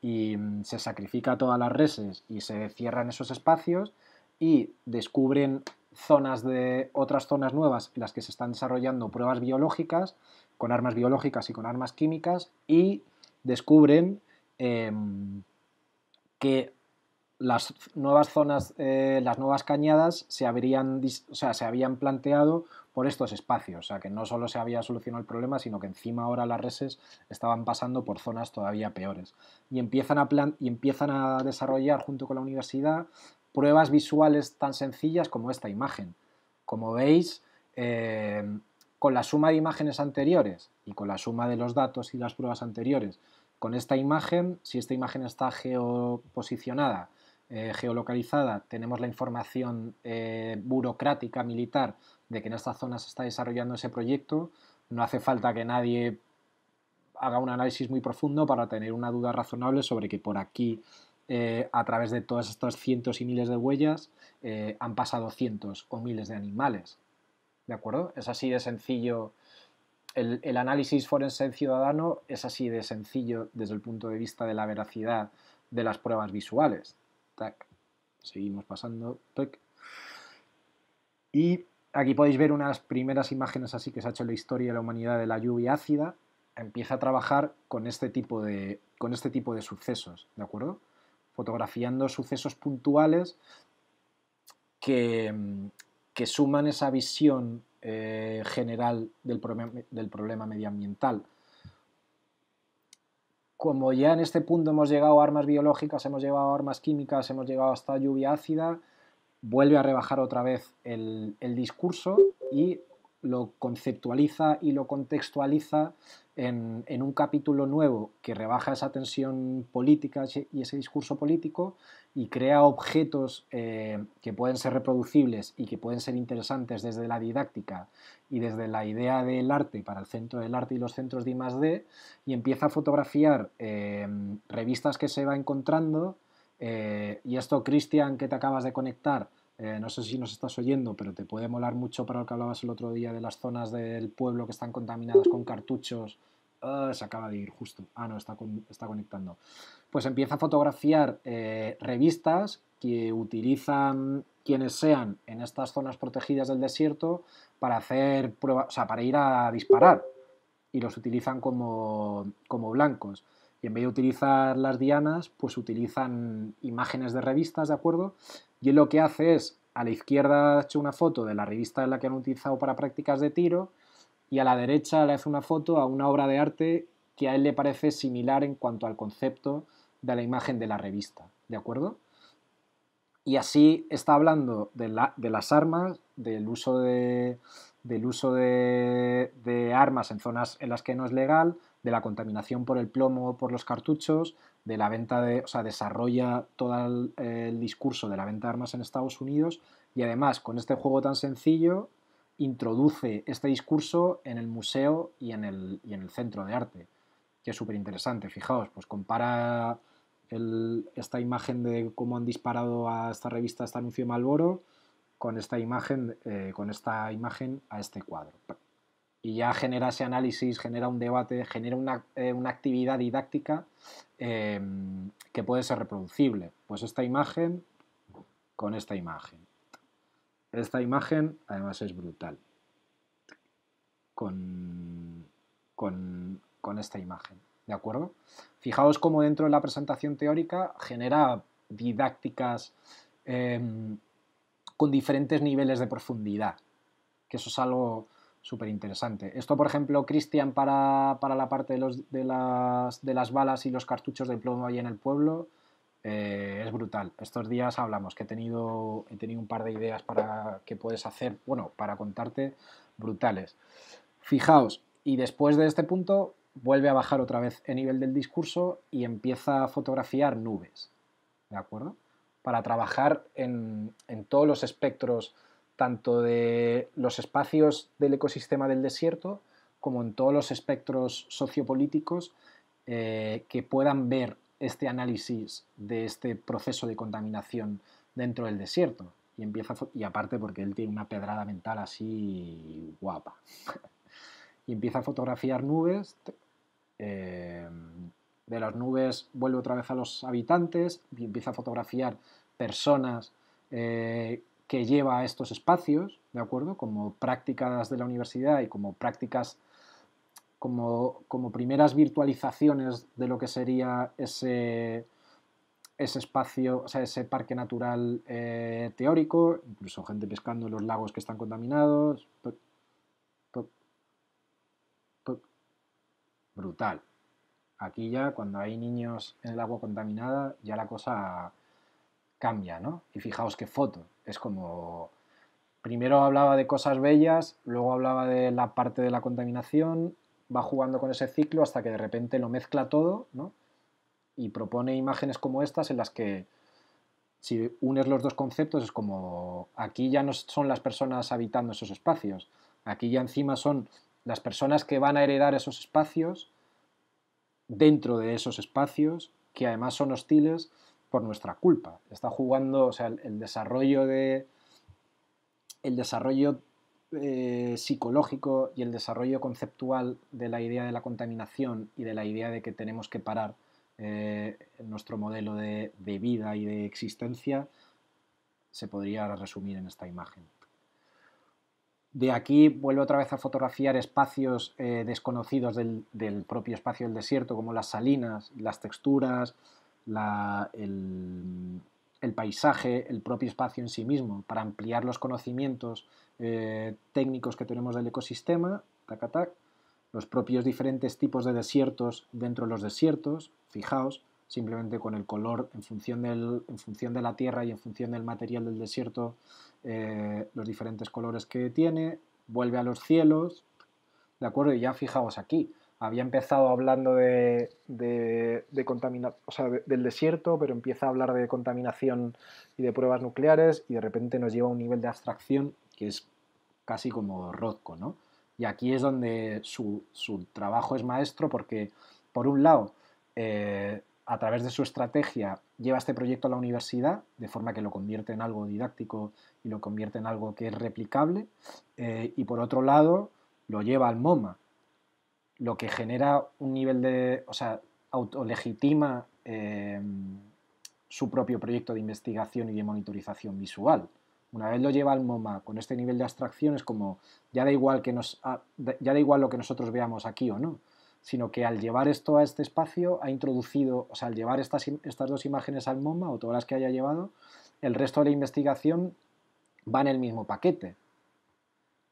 B: y mm, se sacrifica todas las reses y se cierran esos espacios y descubren zonas de otras zonas nuevas en las que se están desarrollando pruebas biológicas con armas biológicas y con armas químicas y descubren em, que las nuevas zonas, eh, las nuevas cañadas se, habrían, o sea, se habían planteado por estos espacios, o sea, que no solo se había solucionado el problema, sino que encima ahora las reses estaban pasando por zonas todavía peores. Y empiezan a, y empiezan a desarrollar junto con la universidad pruebas visuales tan sencillas como esta imagen. Como veis, eh, con la suma de imágenes anteriores y con la suma de los datos y las pruebas anteriores con esta imagen, si esta imagen está geoposicionada, eh, geolocalizada, tenemos la información eh, burocrática militar de que en esta zona se está desarrollando ese proyecto. No hace falta que nadie haga un análisis muy profundo para tener una duda razonable sobre que por aquí, eh, a través de todas estas cientos y miles de huellas, han pasado cientos o miles de animales. ¿De acuerdo? Es así de sencillo el, análisis forense ciudadano es así de sencillo desde el punto de vista de la veracidad de las pruebas visuales. Seguimos pasando. Y aquí podéis ver unas primeras imágenes así que se ha hecho en la historia de la humanidad de la lluvia ácida. Empieza a trabajar con este tipo de, con este tipo de sucesos, ¿de acuerdo? Fotografiando sucesos puntuales que, que suman esa visión eh, general del del problema medioambiental. Como ya en este punto hemos llegado a armas biológicas, hemos llegado a armas químicas, hemos llegado hasta lluvia ácida, vuelve a rebajar otra vez el, el discurso y lo conceptualiza y lo contextualiza en, un capítulo nuevo que rebaja esa tensión política y ese discurso político y crea objetos eh, que pueden ser reproducibles y que pueden ser interesantes desde la didáctica y desde la idea del arte para el centro del arte y los centros de I+.D. y empieza a fotografiar eh, revistas que se va encontrando eh, y esto, Cristian, que te acabas de conectar, eh, no sé si nos estás oyendo, pero te puede molar mucho para lo que hablabas el otro día de las zonas del pueblo que están contaminadas con cartuchos Ah, se acaba de ir justo. Ah, no, está, está conectando. Pues empieza a fotografiar eh, revistas que utilizan quienes sean en estas zonas protegidas del desierto para hacer pruebas, o sea, para ir a disparar. Y los utilizan como, como blancos. Y en vez de utilizar las dianas, pues utilizan imágenes de revistas, ¿de acuerdo? Y él lo que hace es, a la izquierda ha hecho una foto de la revista en la que han utilizado para prácticas de tiro y a la derecha le hace una foto a una obra de arte que a él le parece similar en cuanto al concepto de la imagen de la revista, ¿de acuerdo? Y así está hablando de, las armas, del uso, de, del uso de, armas en zonas en las que no es legal, de la contaminación por el plomo por los cartuchos, de la venta de, o sea, desarrolla todo el, discurso de la venta de armas en Estados Unidos y además con este juego tan sencillo introduce este discurso en el museo y en el, y en el centro de arte, que es súper interesante. Fijaos, pues compara esta imagen de cómo han disparado a esta revista, este anuncio de Malboro, con esta imagen, eh, con esta imagen a este cuadro. Y ya genera ese análisis, genera un debate, genera una, eh, actividad didáctica em, que puede ser reproducible. Pues esta imagen con esta imagen. Esta imagen además es brutal. Con, con, con esta imagen. ¿De acuerdo? Fijaos cómo dentro de la presentación teórica genera didácticas em, con diferentes niveles de profundidad, que eso es algo súper interesante. Esto, por ejemplo, Cristian, para, la parte de, los, de, las, de, las, balas y los cartuchos de plomo ahí en el pueblo, eh, es brutal. Estos días hablamos que he tenido, he tenido un par de ideas para que puedes hacer, bueno, para contarte, brutales. Fijaos, y después de este punto vuelve a bajar otra vez el nivel del discurso y empieza a fotografiar nubes, ¿de acuerdo? Para trabajar en, todos los espectros, tanto de los espacios del ecosistema del desierto, como en todos los espectros sociopolíticos eh, que puedan ver este análisis de este proceso de contaminación dentro del desierto. Y, empieza, y aparte porque él tiene una pedrada mental así guapa. *laughs* y empieza a fotografiar nubes Em, de las nubes vuelve otra vez a los habitantes y empieza a fotografiar personas eh, que lleva a estos espacios, ¿de acuerdo? Como prácticas de la universidad y como prácticas, como, primeras virtualizaciones de lo que sería ese, ese espacio, o sea, ese parque natural eh, teórico, incluso gente pescando en los lagos que están contaminados, brutal. Aquí ya cuando hay niños en el agua contaminada ya la cosa cambia, ¿no? Y fijaos qué foto, es como... Primero hablaba de cosas bellas, luego hablaba de la parte de la contaminación, va jugando con ese ciclo hasta que de repente lo mezcla todo, ¿no? Y propone imágenes como estas en las que si unes los dos conceptos es como aquí ya no son las personas habitando esos espacios, aquí ya encima son las personas que van a heredar esos espacios dentro de esos espacios que además son hostiles por nuestra culpa. Está jugando, o sea, el, desarrollo de el desarrollo eh, psicológico y el desarrollo conceptual de la idea de la contaminación y de la idea de que tenemos que parar eh, nuestro modelo de vida y de existencia se podría resumir en esta imagen. De aquí vuelve otra vez a fotografiar espacios eh, desconocidos del, propio espacio del desierto, como las salinas, las texturas, el, paisaje, el propio espacio en sí mismo, para ampliar los conocimientos eh, técnicos que tenemos del ecosistema, los propios diferentes tipos de desiertos dentro de los desiertos, fijaos, simplemente con el color en función, del, en función de la tierra y en función del material del desierto, eh, los diferentes colores que tiene, vuelve a los cielos, ¿de acuerdo? Y ya fijaos aquí, había empezado hablando de, de, del desierto, pero empieza a hablar de contaminación y de pruebas nucleares y de repente nos lleva a un nivel de abstracción que es casi como Rothko, ¿no? Y aquí es donde su, su trabajo es maestro porque, por un lado, eh, a través de su estrategia lleva este proyecto a la universidad, de forma que lo convierte en algo didáctico y lo convierte en algo que es replicable, eh, y por otro lado lo lleva al MoMA. Lo que genera un nivel de, o sea, autolegitima eh, su propio proyecto de investigación y de monitorización visual. Una vez lo lleva al MoMA con este nivel de abstracción es como, ya da igual, que nos, ya da igual lo que nosotros veamos aquí o no, sino que al llevar esto a este espacio ha introducido, o sea, al llevar estas, estas dos imágenes al MoMA o todas las que haya llevado, el resto de la investigación va en el mismo paquete.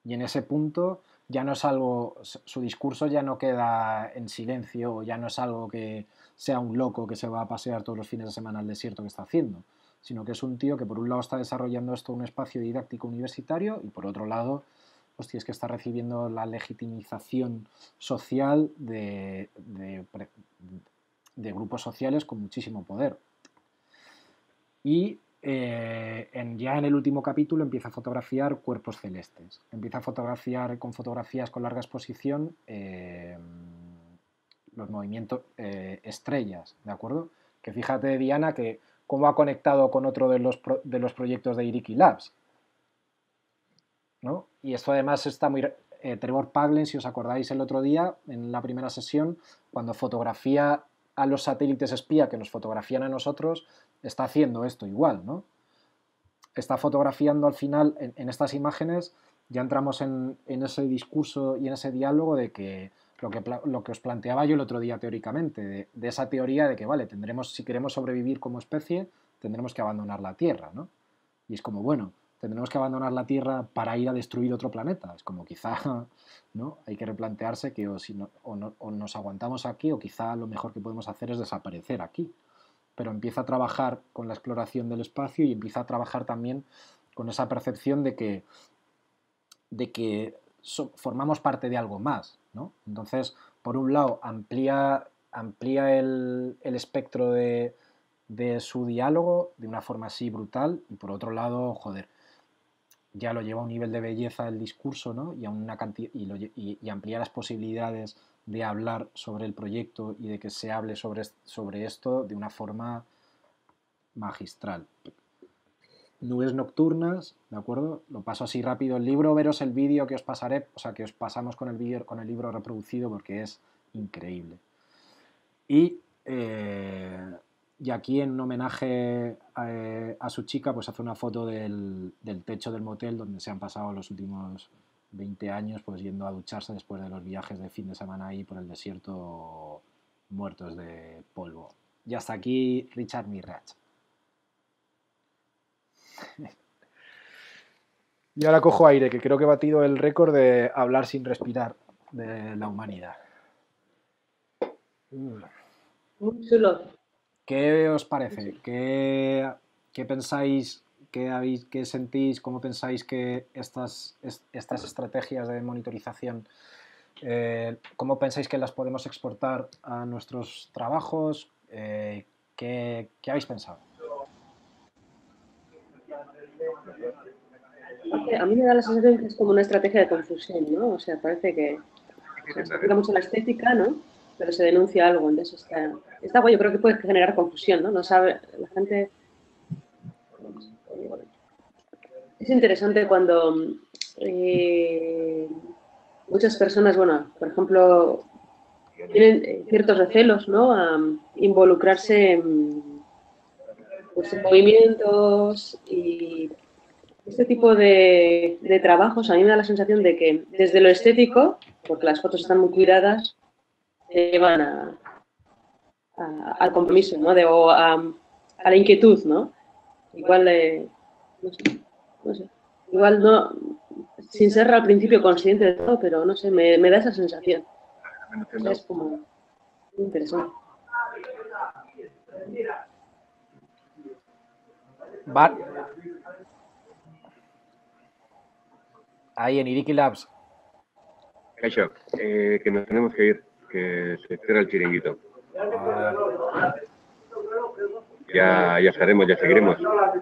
B: Y en ese punto ya no es algo, su discurso ya no queda en silencio, ya no es algo que sea un loco que se va a pasear todos los fines de semana al desierto que está haciendo, sino que es un tío que por un lado está desarrollando esto un espacio didáctico universitario y por otro lado, hostia, es que está recibiendo la legitimización social de, de grupos sociales con muchísimo poder. Y eh, ya en el último capítulo empieza a fotografiar cuerpos celestes. Empieza a fotografiar con fotografías con larga exposición eh, los movimientos eh, estrellas, ¿de acuerdo? Que fíjate, Diana, que cómo ha conectado con otro de los, de los proyectos de Iriki Labs. ¿no? Y esto además está muy... Trevor Paglen, si os acordáis el otro día, en la primera sesión, cuando fotografía a los satélites espía que nos fotografían a nosotros, está haciendo esto igual, ¿no? Está fotografiando al final, en, estas imágenes, ya entramos en, ese discurso y en ese diálogo de que lo, que lo que os planteaba yo el otro día teóricamente, de, esa teoría de que, vale, tendremos, si queremos sobrevivir como especie, tendremos que abandonar la Tierra, ¿no? Y es como, bueno, tendremos que abandonar la Tierra para ir a destruir otro planeta. Es como quizá *laughs* ¿no? hay que replantearse que o, si o nos aguantamos aquí o quizá lo mejor que podemos hacer es desaparecer aquí pero empieza a trabajar con la exploración del espacio y empieza a trabajar también con esa percepción de que, de que formamos parte de algo más. ¿no? Entonces, por un lado, amplía, amplía el, espectro de, su diálogo de una forma así brutal y por otro lado, joder, ya lo lleva a un nivel de belleza el discurso ¿no? y, a una y, y amplía las posibilidades de hablar sobre el proyecto y de que se hable sobre, sobre esto de una forma magistral. Nubes nocturnas, ¿de acuerdo? Lo paso así rápido el libro, veros el vídeo que os pasaré, o sea, que os pasamos con el con el libro reproducido porque es increíble. Y, eh, y aquí en homenaje a, su chica, pues hace una foto del, del techo del motel donde se han pasado los últimos 20 años pues yendo a ducharse después de los viajes de fin de semana ahí por el desierto muertos de polvo. Y hasta aquí Richard Mirrach. y ahora cojo aire, que creo que he batido el récord de hablar sin respirar de la humanidad.
A: Muy chulo.
B: ¿Qué os parece? ¿Qué, qué pensáis ¿Qué, habéis, qué sentís, cómo pensáis que estas, estas estrategias de monitorización, eh, cómo pensáis que las podemos exportar a nuestros trabajos? Eh, ¿qué, habéis pensado?
A: A mí me da la sensación que es como una estrategia de confusión, ¿no? O sea, parece que se explica mucho la estética, ¿no? Pero se denuncia algo, entonces está, está bueno, yo creo que puede generar confusión, ¿no? No sabe, la gente es interesante cuando eh, muchas personas, bueno, por ejemplo, tienen eh, ciertos recelos, ¿no? A involucrarse en, pues, movimientos y este tipo de, trabajos a mí me da la sensación de que desde lo estético, porque las fotos están muy cuidadas, llevan a, al compromiso, ¿no? De, o a, la inquietud, ¿no? Igual, eh, Igual no, sin ser al principio consciente de todo, pero no sé, me, da esa sensación. Es como interesante.
B: Ahí en Iriki Labs.
D: Eh, que nos tenemos que ir, que se cierra el chiringuito. Ya, ya estaremos, ya seguiremos.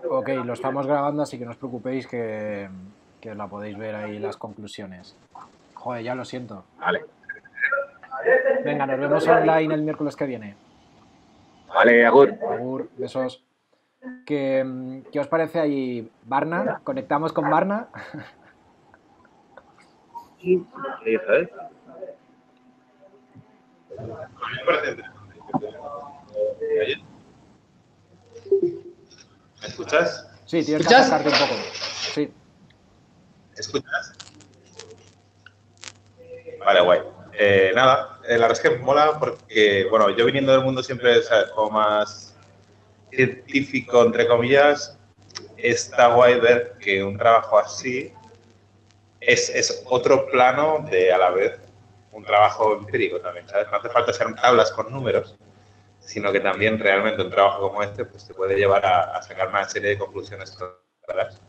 B: Ok, lo estamos grabando, así que no os preocupéis que, que la podéis ver ahí las conclusiones. Joder, ya lo siento.
D: Vale.
B: Venga, nos vemos online el miércoles que viene.
D: Vale, Agur.
B: Agur, besos. ¿Qué, ¿Qué, os parece ahí, Barna? ¿Conectamos con Barna?
D: Sí, ¿sabes?
E: A mí me parece interesante. ¿Me oyes? ¿Me escuchas?
B: Sí, tienes que
C: ¿Escuchas?
B: acercarte un poco. Sí.
E: ¿Escuchas? Vale, guay. Eh, nada, eh, la verdad es que mola porque, bueno, yo viniendo del mundo siempre, ¿sabes? Como más científico, entre comillas, está guay ver que un trabajo así es, es otro plano de, a la vez, un trabajo empírico también, ¿sabes? No hace falta ser tablas con números, sino que también realmente un trabajo como este pues te puede llevar a, a sacar una serie de conclusiones claras.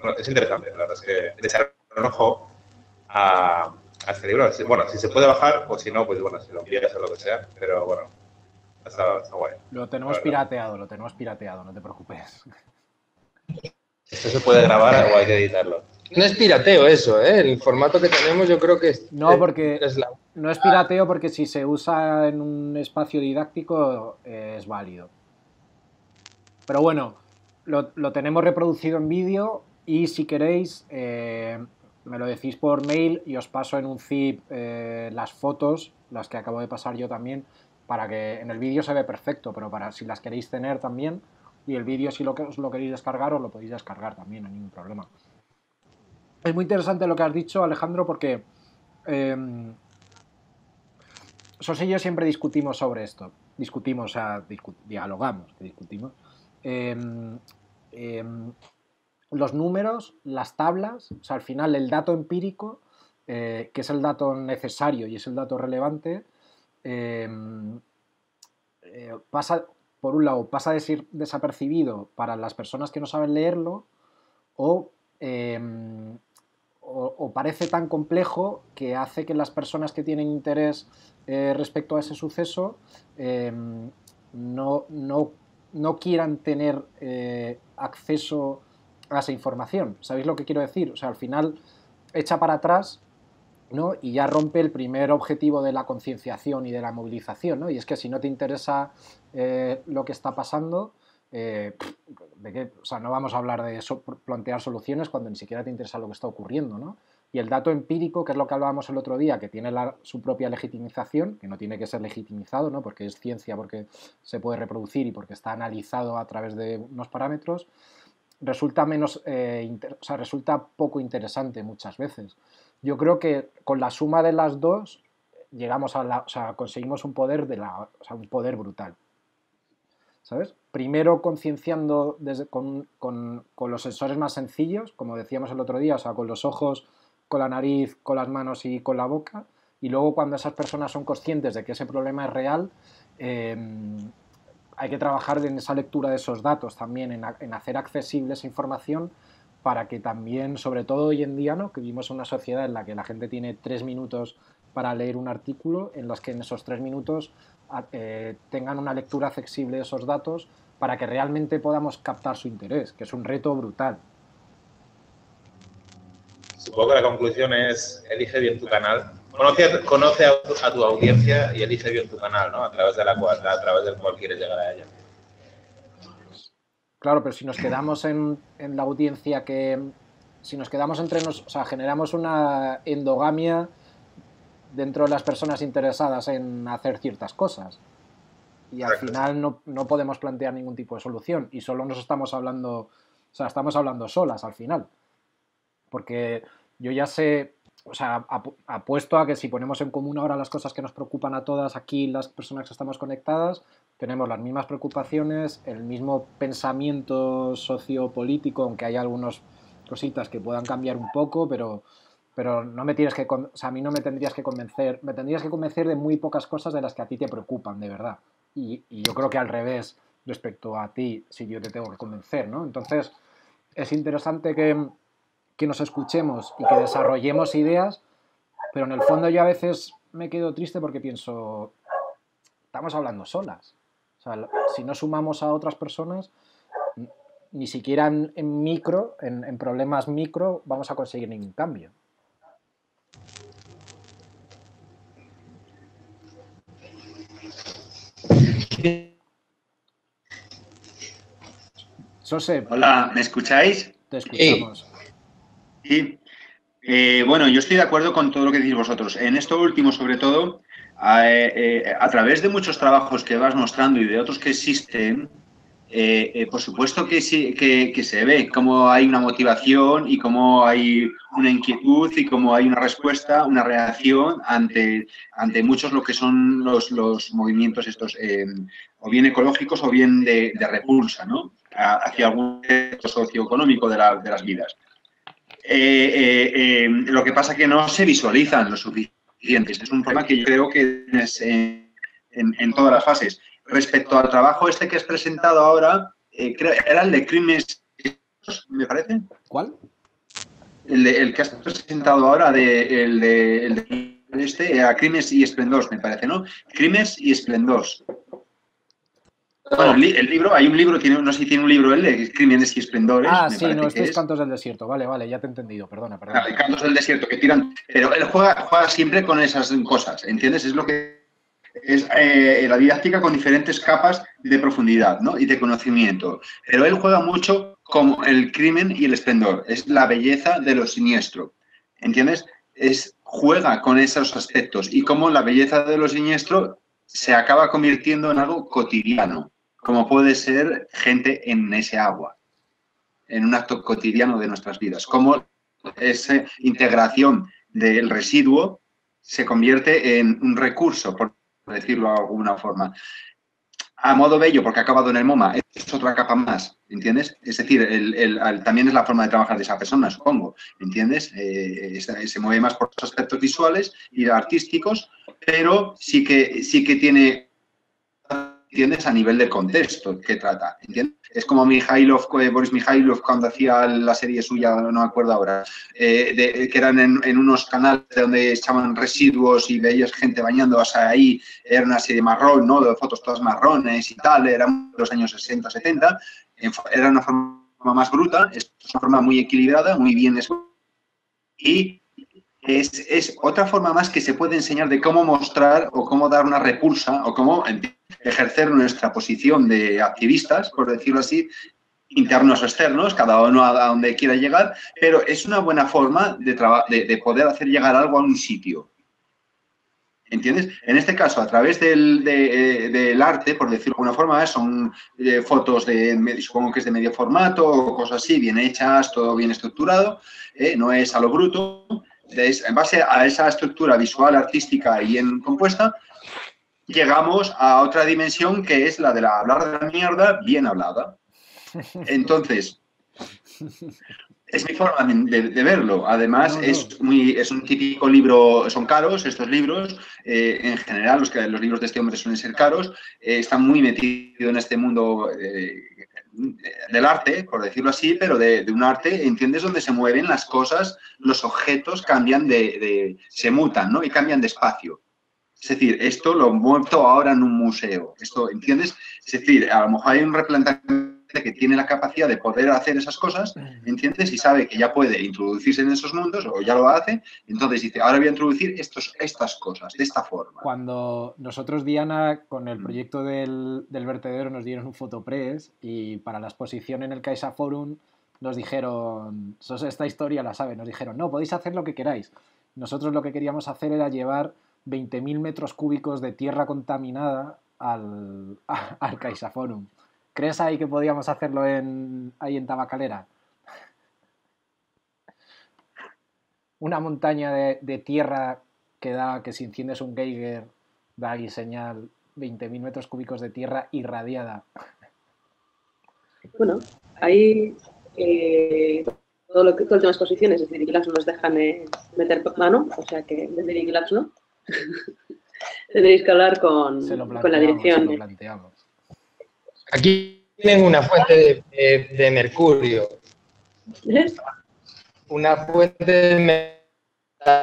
E: Bueno, es interesante, la verdad es que echar un ojo a, a este libro. Si- Bueno, si se puede bajar o si no, pues bueno, si lo envías o lo que sea, pero bueno, está, está guay.
B: Lo tenemos pirateado, lo tenemos pirateado, no te preocupes.
E: ¿Esto se puede grabar o hay que editarlo?
C: No es pirateo eso, ¿eh? El formato que tenemos yo creo que es,
B: No, porque-
C: es la...
B: No es pirateo porque si se usa en un espacio didáctico eh, es válido. Pero bueno, lo, lo tenemos reproducido en vídeo y si queréis eh, me lo decís por mail y os paso en un zip eh, las fotos, las que acabo de pasar yo también, para que en el vídeo se ve perfecto, pero para si las queréis tener también y el vídeo si lo, que- os lo queréis descargar os lo podéis descargar también, no hay ningún problema. Es muy interesante lo que has dicho Alejandro porque... em, Sos y yo siempre discutimos sobre esto. Discutimos, o sea, dialogamos, discutimos. Em, em, los números, las tablas, o sea, al final el dato empírico, eh, que es el dato necesario y es el dato relevante, eh, pasa, por un lado, pasa de ser desapercibido para las personas que no saben leerlo o o, parece tan complejo que hace que las personas que tienen interés eh, respecto a ese suceso eh, no, no- no quieran tener eh, acceso a esa información. ¿Sabéis lo que quiero decir? O sea, al final echa para atrás ¿no? y ya rompe el primer objetivo de la concienciación y de la movilización. ¿no? Y es que si no te interesa lo que está pasando, ¿de qué? O sea, no vamos a hablar de plantear soluciones cuando ni siquiera te interesa lo que está ocurriendo, ¿no? Y el dato empírico, que es lo que hablábamos el otro día, que tiene su propia legitimización, que no tiene que ser legitimizado, ¿no? Porque es ciencia, porque se puede reproducir y porque está analizado a través de unos parámetros, resulta menos, eh, o sea, resulta poco interesante muchas veces. Yo creo que con la suma de las dos llegamos a la, o sea, conseguimos un poder de la, un poder brutal. ¿sabes? Primero concienciando desde- con, con- con los sensores más sencillos, como decíamos el otro día, o sea, con los ojos, con la nariz, con las manos y con la boca, y luego cuando esas personas son conscientes de que ese problema es real, eh, hay que trabajar en esa lectura de esos datos también, en, en hacer accesible esa información para que también, sobre todo hoy en día, ¿no? que vivimos en una sociedad en la que la gente tiene tres minutos para leer un artículo, en los que en esos tres minutos eh, tengan una lectura accesible de esos datos para que realmente podamos captar su interés, que es un reto brutal.
E: Supongo que la conclusión es, elige bien tu canal. Conoce, a- conoce a, tu- a tu audiencia y elige bien tu canal, ¿no? A través, de la cual, a través del cual quieres llegar a ella.
B: Claro, pero si nos quedamos en, en la audiencia que... Si nos quedamos entre nos... O sea, generamos una endogamia dentro de las personas interesadas en hacer ciertas cosas. Y al
E: Exacto.
B: final no, no podemos plantear ningún tipo de solución. Y solo nos estamos hablando... O sea, estamos hablando solas al final. Porque yo ya sé... O sea, ap- apuesto a que si ponemos en común ahora las cosas que nos preocupan a todas aquí, las personas que estamos conectadas, tenemos las mismas preocupaciones, el mismo pensamiento sociopolítico, aunque hay algunas cositas que puedan cambiar un poco, pero, pero no me tienes que, o sea, a mí no me tendrías que convencer, me tendrías que convencer de muy pocas cosas de las que a ti te preocupan, de verdad. Y, y yo creo que al revés respecto a ti, si yo te tengo que convencer, ¿no? Entonces, es interesante que, que nos escuchemos y que desarrollemos ideas, pero en el fondo yo a veces me quedo triste porque pienso, estamos hablando solas. O sea, si no sumamos a otras personas, ni siquiera en, en micro, en, en problemas micro, vamos a conseguir ningún cambio. José,
F: Hola, ¿me escucháis?
B: te escuchamos.
F: Sí. Eh, bueno, yo estoy de acuerdo con todo lo que decís vosotros. En esto último, sobre todo, a, eh, a través de muchos trabajos que vas mostrando y de otros que existen, eh, eh, por supuesto que, sí, que, se ve cómo hay una motivación y cómo hay una inquietud y cómo hay una respuesta, una reacción ante, ante muchos lo que son los, los movimientos estos, eh, o bien ecológicos o bien de, repulsa, ¿no? hacia algún socioeconómico de, la, de las vidas. lo que pasa es que no se visualizan lo suficientes. Es un problema que yo creo que es en todas las fases respecto al trabajo este que has presentado ahora, eh, creo, era el de Crímenes, me parece.
B: ¿Cuál?
F: El, de, el que has presentado ahora, de, el, de, el de este, a Crímenes y Esplendores, me parece, ¿no? Crímenes y Esplendores. Bueno, el, el, libro, hay un libro, tiene, no sé si tiene un libro él, de Crímenes y Esplendores.
B: Ah, sí, no, este es Cantos del Desierto. Vale, vale, ya te he entendido, perdona, perdona.
F: Claro, Cantos del Desierto, que tiran. Pero él juega, juega siempre con esas cosas, ¿entiendes? Es lo que es eh, la didáctica con diferentes capas de profundidad ¿no? y de conocimiento. Pero él juega mucho como el crimen y el esplendor. Es la belleza de lo siniestro. ¿Entiendes? Es, juega con esos aspectos y cómo la belleza de lo siniestro se acaba convirtiendo en algo cotidiano, como puede ser gente en ese agua, en un acto cotidiano de nuestras vidas. Cómo esa integración del residuo se convierte en un recurso, decirlo de alguna forma. A modo bello, porque ha acabado en el MoMA, es otra capa más, ¿entiendes? Es decir, el, el, también es la forma de trabajar de esa persona, supongo, ¿entiendes? Eh, se mueve más por los aspectos visuales y artísticos, pero sí que, sí que tiene ¿entiendes? A nivel de contexto que trata, ¿entiendes? Es como Mijailov, eh, Boris Mijailov cuando hacía la serie suya, no me acuerdo ahora, eh, que eran en, unos canales donde echaban residuos y veías gente bañando, sea, ahí era una serie marrón, ¿no? De fotos todas marrones y tal, eran los años 60, 70, era una forma más bruta, es una forma muy equilibrada, muy bien y es, es, otra forma más que se puede enseñar de cómo mostrar o cómo dar una repulsa o cómo ejercer nuestra posición de activistas, por decirlo así, internos o externos, cada uno a donde quiera llegar, pero es una buena forma de, de, de poder hacer llegar algo a un sitio. ¿Entiendes? En este caso, a través del, de, del, arte, por decirlo de alguna forma, son eh, fotos de, que es de medio formato o cosas así, bien hechas, todo bien estructurado, eh, no es a lo bruto, en base a esa estructura visual, artística y bien compuesta, llegamos a otra dimensión que es la de la hablar de la mierda bien hablada. *laughs* Entonces, es mi forma de, de verlo. Además, no, no. Es, muy, es un típico libro, son caros estos libros. Eh, en general, los, los libros de este hombre suelen ser caros. Eh, están muy metidos en este mundo eh, del arte, por decirlo así, pero de, un arte, ¿entiendes? Donde se mueven las cosas, los objetos cambian de, de se mutan, ¿no? Y cambian de espacio. Es decir, esto lo muerto ahora en un museo. Esto, ¿entiendes? Es decir, a lo mejor hay un replanteamiento que tiene la capacidad de poder hacer esas cosas, ¿entiendes? Y sabe que ya puede introducirse en esos mundos o ya lo hace, entonces dice, ahora voy a introducir estos, estas cosas, de esta forma.
B: Cuando nosotros, Diana, con el proyecto del, del vertedero nos dieron un fotopress y para la exposición en el Caixa Forum nos dijeron, esta historia la sabe, nos dijeron, no, podéis hacer lo que queráis. Nosotros lo que queríamos hacer era llevar 20.000 metros cúbicos de tierra contaminada al, *laughs* al Caixa Forum. ¿Crees ahí que podíamos hacerlo en, ahí en Tabacalera? Una montaña de, de, tierra que da, que si enciendes un Geiger, da ahí señal 20.000 metros cúbicos de tierra irradiada.
A: Bueno, ahí eh, todo lo que todo el tema de exposiciones, es decir, no nos dejan eh, meter mano, o sea que desde Vigilabs no. *laughs* Tendréis que hablar con, con la dirección.
C: Aquí tienen una fuente de, de, de mercurio.
A: ¿Eh?
C: Una fuente de mercurio.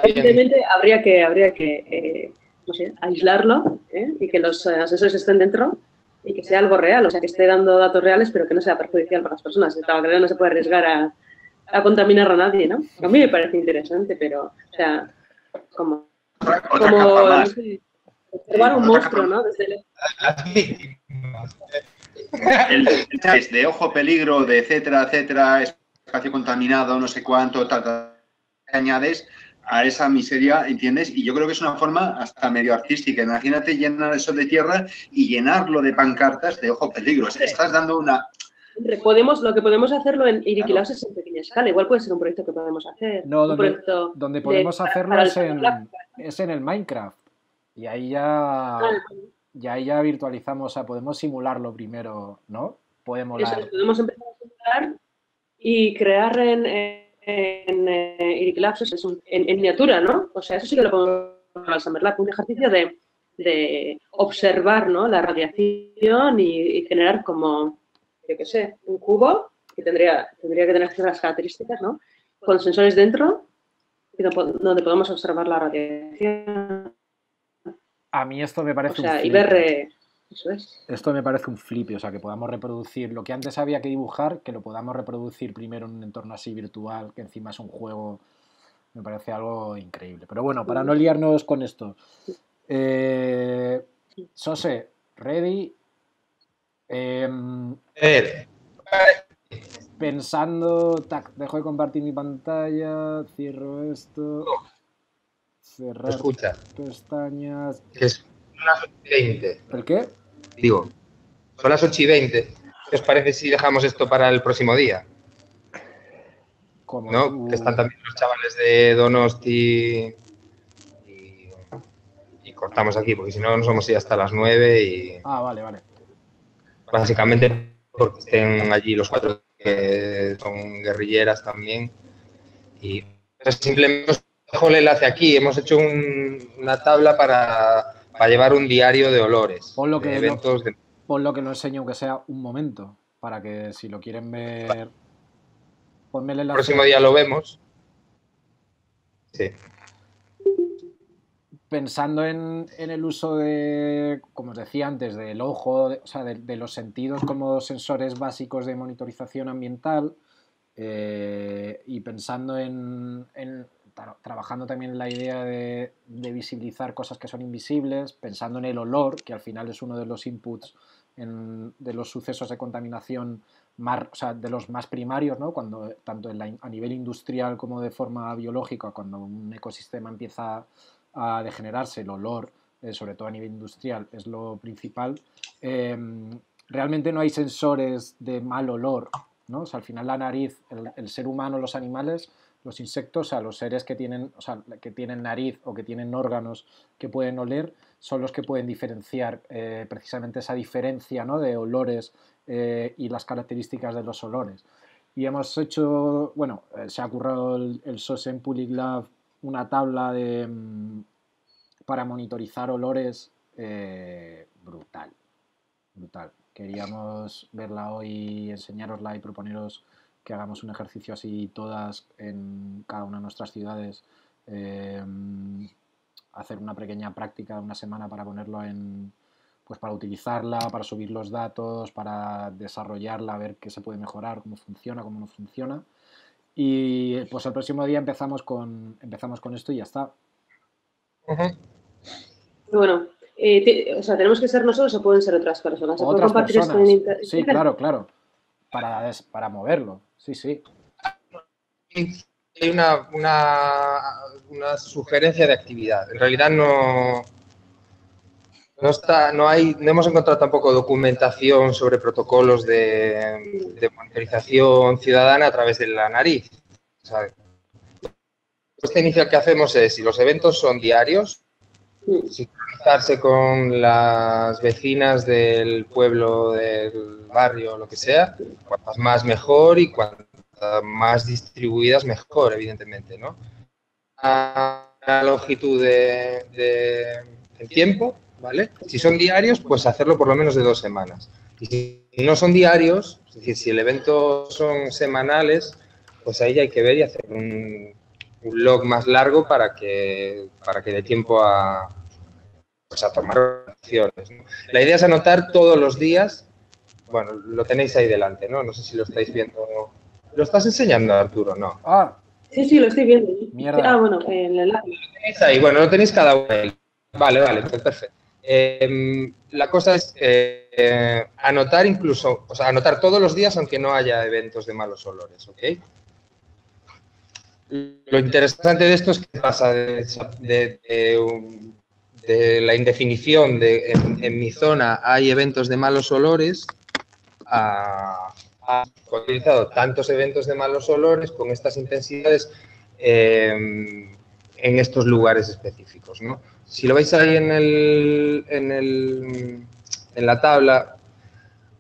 A: Evidentemente habría que, habría que eh, no sé, aislarlo ¿eh? y que los asesores estén dentro y que sea algo real, o sea, que esté dando datos reales, pero que no sea perjudicial para las personas. El tabacalero no se puede arriesgar a, a, contaminar a nadie, ¿no? A mí me parece interesante, pero, o sea, como, como no sé, observar un monstruo, ¿no? Desde el...
F: el, el *laughs* de ojo peligro, de etcétera, etcétera, espacio contaminado, no sé cuánto, tal, tal. añades a esa miseria, ¿entiendes? Y yo creo que es una forma hasta medio artística. Imagínate llenar eso de tierra y llenarlo de pancartas de ojo peligro. Estás dando una...
A: Podemos, lo que podemos hacerlo en Iriquilaos es en pequeña escala. Igual puede ser un proyecto que podemos hacer.
B: No, donde,
A: proyecto
B: donde
A: de-
B: podemos hacerlo es en,
A: Black.
B: es en el Minecraft. Y ahí ya,
A: Ah,
B: y ahí ya virtualizamos, o sea, podemos simularlo primero, ¿no? Podemos
A: podemos empezar a simular y crear en, en, eh, Iriquilaos es un- en, en miniatura, ¿no? O sea, eso sí que lo podemos hacer Lab, un ejercicio de, de observar ¿no? la radiación y, generar como, yo qué sé, un cubo que tendría, tendría que tener ciertas características, ¿no? Con sensores dentro donde podemos observar la radiación.
B: A mí esto me
A: O
B: parece un
A: sea,
B: flipe.
A: ver... eh, Eso es.
B: Esto me parece un flipe, o sea, que podamos reproducir lo que antes había que dibujar, que lo podamos reproducir primero en un entorno así virtual, que encima es un juego, me parece algo increíble. Pero bueno, para no liarnos con esto, eh, Sose, ready, Em,
C: ver,
B: pensando, tac, dejo de compartir mi pantalla, cierro esto, cerrar
C: escucha,
B: pestañas,
C: es las 8 y 20.
B: ¿el qué?
C: Digo, son las 8 y 20. ¿Qué os parece si dejamos esto para el próximo día?
B: Como
C: ¿No?
B: tú-
C: Que están también los chavales de Donosti y, y cortamos aquí, porque si no nos vamos a ir hasta las 9 y
B: Ah, vale, vale.
C: básicamente porque estén allí los cuatro que son guerrilleras también. Y simplemente dejo el enlace aquí. Hemos hecho un- una tabla para, para llevar un diario de olores.
B: Pon lo
C: de
B: que-
C: eventos
B: lo que lo enseño, aunque sea un momento, para que si lo quieren ver. Ponme el
C: El
B: enlace.
C: próximo día lo vemos. Sí.
B: Pensando en, en el uso de, como os decía antes, del ojo, de- o sea, de, de los sentidos como sensores básicos de monitorización ambiental, eh, y pensando en, trabajando también la idea de, visibilizar cosas que son invisibles, pensando en el olor, que al final es uno de los inputs de los sucesos de contaminación más, o sea, de los más primarios, ¿no? Cuando, tanto a nivel industrial como de forma biológica, cuando un ecosistema empieza a degenerarse, el olor, eh, sobre todo a nivel industrial, es lo principal. Eh, realmente no hay sensores de mal olor, ¿no? Al final la nariz, el, el ser humano, los animales, los insectos, sea, los seres que tienen, o sea, que tienen nariz o que tienen órganos que pueden oler, son los que pueden diferenciar eh, precisamente esa diferencia ¿no? de olores eh, y las características de los olores. Y hemos hecho, bueno, eh, se ha currado el, el SOS en Public Lab una tabla de, mm, para monitorizar olores brutal, brutal. Queríamos verla hoy, enseñarosla y proponeros que hagamos un ejercicio así todas en cada una de nuestras ciudades. eh, hacer una pequeña práctica de una semana para ponerlo en, pues para utilizarla, para subir los datos, para desarrollarla, ver qué se puede mejorar, cómo funciona, cómo no funciona. Y pues el próximo día empezamos con, empezamos con esto y ya está.
A: Bueno, eh, te- o sea, tenemos que ser nosotros o pueden ser otras personas. ¿Se puede
B: Otras
A: compartir esto
B: personas.
A: en inter-
B: Sí, claro, claro. Para, des- para moverlo. Sí, sí.
C: Hay una, una, una sugerencia de actividad. En realidad no, no está, no hay, no hemos encontrado tampoco documentación sobre protocolos de, de monitorización ciudadana a través de la nariz. ¿sabes? Esta inicial que hacemos es, si los eventos son diarios,
A: Mm.
C: Con las vecinas del pueblo, del barrio, lo que sea, cuantas más mejor y cuantas más distribuidas mejor, evidentemente, ¿no? La longitud de, de- tiempo, ¿vale? Si son diarios, pues hacerlo por lo menos de dos semanas. Y si no son diarios, es decir, si el evento son semanales, pues ahí hay que ver y hacer un, un log más largo para que, para que dé tiempo a, pues a tomar acciones. ¿no? La idea es anotar todos los días. Bueno, lo tenéis ahí delante, ¿no? No sé si lo estáis viendo. ¿Lo estás enseñando, Arturo? No.
B: Ah,
A: Sí, sí, lo estoy viendo.
B: Mierda.
A: Ah, bueno, el enlace.
C: tenéis ahí, bueno, lo tenéis cada uno. ahí. Vale, vale, perfecto. Eh, la cosa es eh, eh, anotar incluso, o sea, anotar todos los días aunque no haya eventos de malos olores, ¿ok? lo interesante de esto es que pasa de, de- de un- de la indefinición de en, mi zona hay eventos de malos olores a, a- he utilizado tantos eventos de malos olores con estas intensidades eh, en estos lugares específicos. ¿no? Si lo veis ahí en, el, en, el, en la tabla,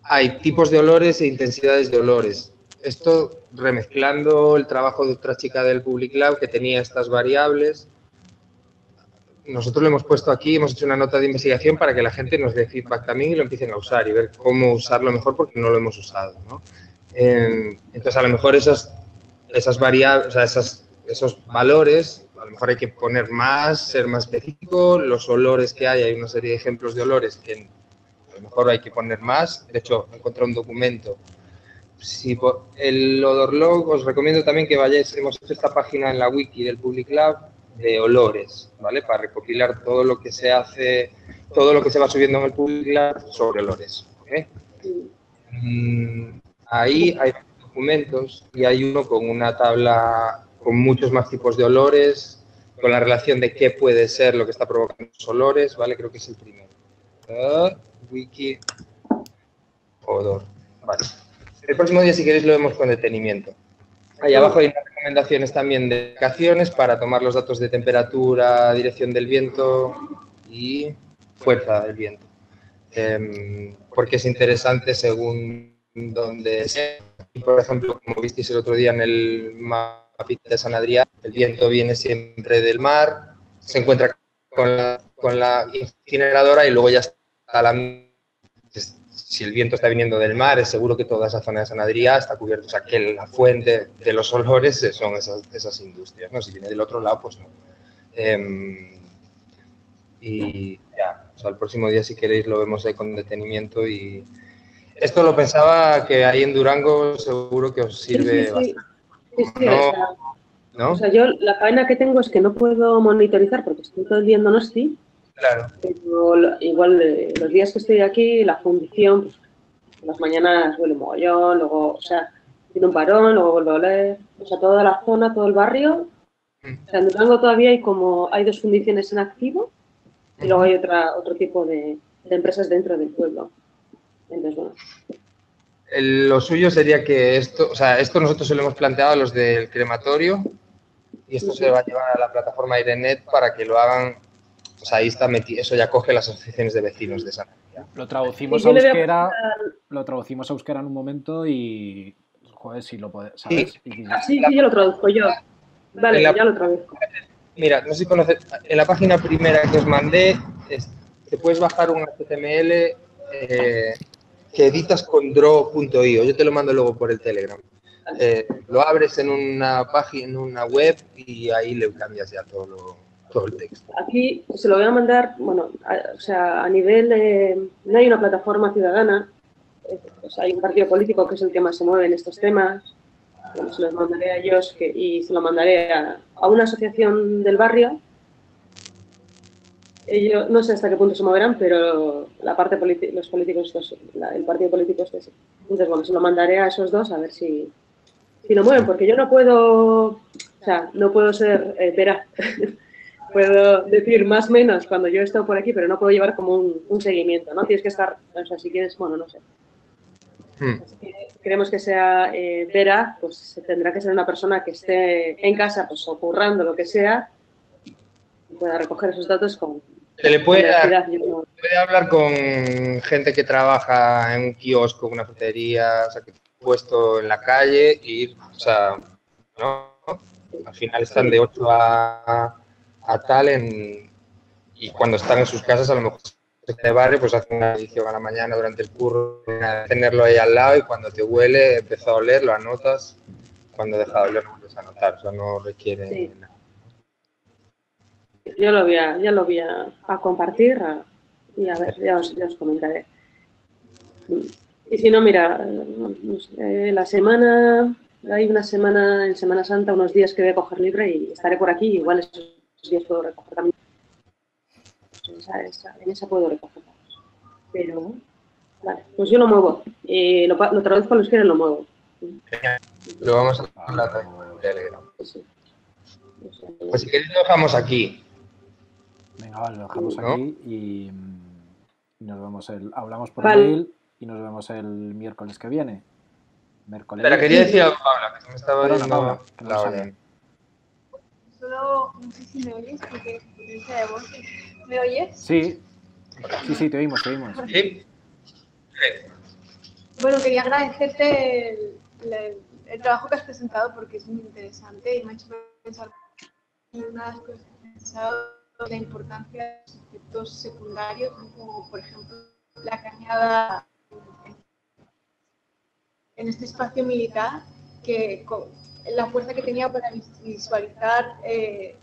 C: hay tipos de olores e intensidades de olores. Esto remezclando el trabajo de otra chica del Public Lab que tenía estas variables. Nosotros lo hemos puesto aquí, hemos hecho una nota de investigación para que la gente nos dé feedback también y lo empiecen a usar y ver cómo usarlo mejor porque no lo hemos usado. entonces, a lo mejor esas, esas variables, esos valores, a lo mejor hay que poner más, ser más específico. Los olores que hay, hay una serie de ejemplos de olores que a lo mejor hay que poner más. De hecho, encontré un documento. Si po- el odor log, os recomiendo también que vayáis, hemos hecho esta página en la wiki del Public Lab de olores, ¿vale? Para recopilar todo lo que se hace, todo lo que se va subiendo en el sobre olores. Mm, Ahí hay documentos y hay uno con una tabla con muchos más tipos de olores, con la relación de qué puede ser lo que está provocando los olores, ¿vale? Creo que es el primero. Ah, wiki odor. Vale. El próximo día, si queréis, lo vemos con detenimiento. Ahí abajo hay unas recomendaciones también de aplicaciones para tomar los datos de temperatura, dirección del viento y fuerza del viento. Em, porque es interesante según donde sea. Por ejemplo, como visteis el otro día en el mapita de San Adrián, el viento viene siempre del mar, se encuentra con la, con la incineradora y luego ya está la si el viento está viniendo del mar, es seguro que toda esa zona de San está cubierta. O sea, que la fuente de los olores son esas, esas industrias, ¿no? Si viene del otro lado, pues no. Em, y ya, o sea, el próximo día, si queréis, lo vemos ahí con detenimiento. Y esto lo pensaba que ahí en Durango seguro que os sirve
A: sí, sí.
C: bastante,
A: Sí, sí,
C: No.
A: o sea,
C: ¿no?
A: o sea, yo la faena que tengo es que no puedo monitorizar porque estoy todo el día en Donosti,
C: Claro.
A: pero igual eh, los días que estoy aquí, la fundición, pues, las mañanas huele mogollón, luego, o sea, tiene un parón, luego vuelve a oler, o sea, toda la zona, todo el barrio. O sea, en Durango todavía hay como, hay dos fundiciones en activo y luego hay otra, otro tipo de, de empresas dentro del pueblo. Entonces, bueno,
C: El- lo suyo sería que esto, o sea, esto nosotros se lo hemos planteado a los del crematorio y esto se va a llevar a la plataforma Irenet para que lo hagan, o sea, ahí está metido, eso ya coge las asociaciones de vecinos de San Adrián.
B: Lo traducimos
A: Sí,
B: a euskera, lo traducimos a euskera en un momento y joder, si lo puedes, ¿sabes? Y-
A: Ah, sí, sí, yo lo traduzco yo. Vale,
C: la-
A: ya lo traduzco.
C: Mira, no sé si conoces, en la página primera que os mandé, es- te puedes bajar un HTML eh, que editas con draw.io. Yo te lo mando luego por el Telegram. Eh, lo abres en una página, en una web y ahí le cambias ya todo, lo-
A: Aquí se lo voy a mandar, bueno, o sea, a nivel, eh, no hay una plataforma ciudadana, eh, pues hay un partido político que es el que más se mueve en estos temas, se los mandaré a ellos y se lo mandaré a, a una asociación del barrio. Ellos, no sé hasta qué punto se moverán, pero la parte los políticos, estos, el partido político este sí. Entonces, bueno, se lo mandaré a esos dos a ver si, si lo mueven, porque yo no puedo, o sea, no puedo ser eh. *laughs* puedo decir más o menos cuando yo he estado por aquí, pero no puedo llevar como un, un seguimiento, ¿no? Tienes que estar, o sea, si quieres, bueno, no sé.
C: Hmm.
A: Que queremos que sea eh, veraz, pues tendrá que ser una persona que esté en casa, pues o currando, lo que sea, y pueda recoger esos datos con
C: Se le puede dar-
A: no-
C: puede hablar con gente que trabaja en un kiosco, una frutería, o sea, que puesto en la calle y o sea, ¿no? Al final están de 8 a, a tal en, y cuando están en sus casas a lo mejor de barrio pues hacen una edición a la mañana durante el curro, tenerlo ahí al lado y cuando te huele, empezó a oler, lo anotas, cuando deja de oler lo vuelves a anotar, o sea, no requiere
A: Sí.
C: nada.
A: Yo lo voy a, ya lo voy a, a compartir a- y a ver, ya os, ya os comentaré. Y si no, mira, no eh, la semana, hay una semana, en Semana Santa, unos días que voy a coger libre y estaré por aquí, igual esos días puedo recoger también. Esa- esa- en esa puedo recoger. Pero, vale, pues yo lo muevo. Eh, lo, lo traduzco a los que lo muevo.
C: Lo vamos a hablar en Telegram.
A: Sí.
C: Pues si queréis lo dejamos aquí.
B: Venga, vale, lo dejamos
C: ¿No?
B: aquí y, mm, y nos vemos el. Hablamos por
A: Vale.
B: mail y nos vemos el miércoles que viene. Miércoles.
C: Espera, quería decir algo, Paula, que se me estaba
B: no
C: la
B: sale.
G: No sé si me oyes, porque de voz. ¿Me oyes?
B: Sí, sí, sí, te oímos, te oímos.
C: ¿Sí?
G: Bueno, quería agradecerte el, el- el trabajo que has presentado porque es muy interesante y me ha hecho pensar en una de las cosas que he pensado, la importancia de los efectos secundarios, como por ejemplo la cañada en- este espacio militar, que la fuerza que tenía para vis- visualizar eh,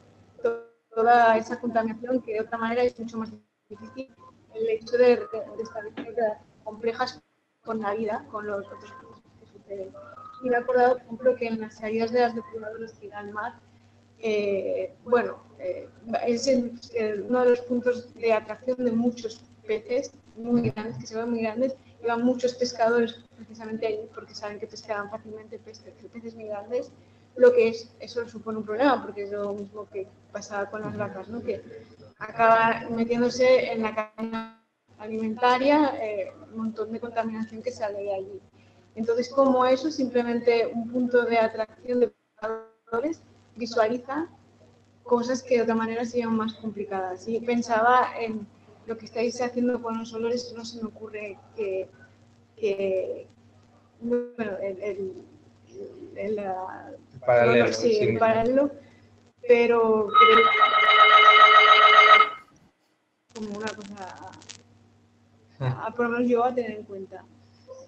G: to- toda esa contaminación que de otra manera es mucho más difícil el hecho de, de- establecer relaciones complejas con la vida, con los otros que suceden. Y me he acordado, por ejemplo, que en las salidas de las depuradoras que al mar, eh, bueno, eh, es el- el- uno de los puntos de atracción de muchos peces muy grandes, que se ven muy grandes, van muchos pescadores precisamente allí porque saben que pescarán fácilmente peces, peces muy grandes, lo que es, eso supone un problema, porque es lo mismo que pasaba con las vacas, ¿no? que acaba metiéndose en la cadena alimentaria eh, un montón de contaminación que sale de allí. Entonces, como eso, simplemente un punto de atracción de pescadores visualiza cosas que de otra manera serían más complicadas. Y pensaba en lo que estáis haciendo con los olores, no se me ocurre que, que bueno, el, el, el- la-
C: Paralelo,
G: no, sí,
C: sí.
G: el paralelo, pero creo como una cosa a, a- por lo menos yo a tener en cuenta.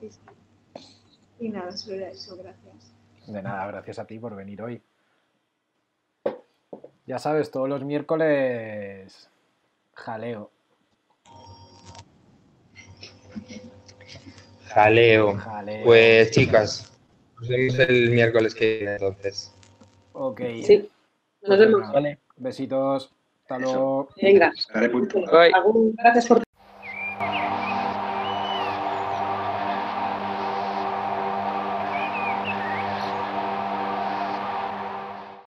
G: Sí, sí. Y nada, solo era eso, gracias.
B: De nada, gracias a ti por venir hoy. Ya sabes, todos los miércoles jaleo.
C: Jaleo.
B: Jaleo.
C: Pues chicas, nos vemos el miércoles que viene entonces.
B: Ok.
A: Sí. Nos vemos.
B: Venga, Besitos. Hasta luego.
A: Venga. Gracias por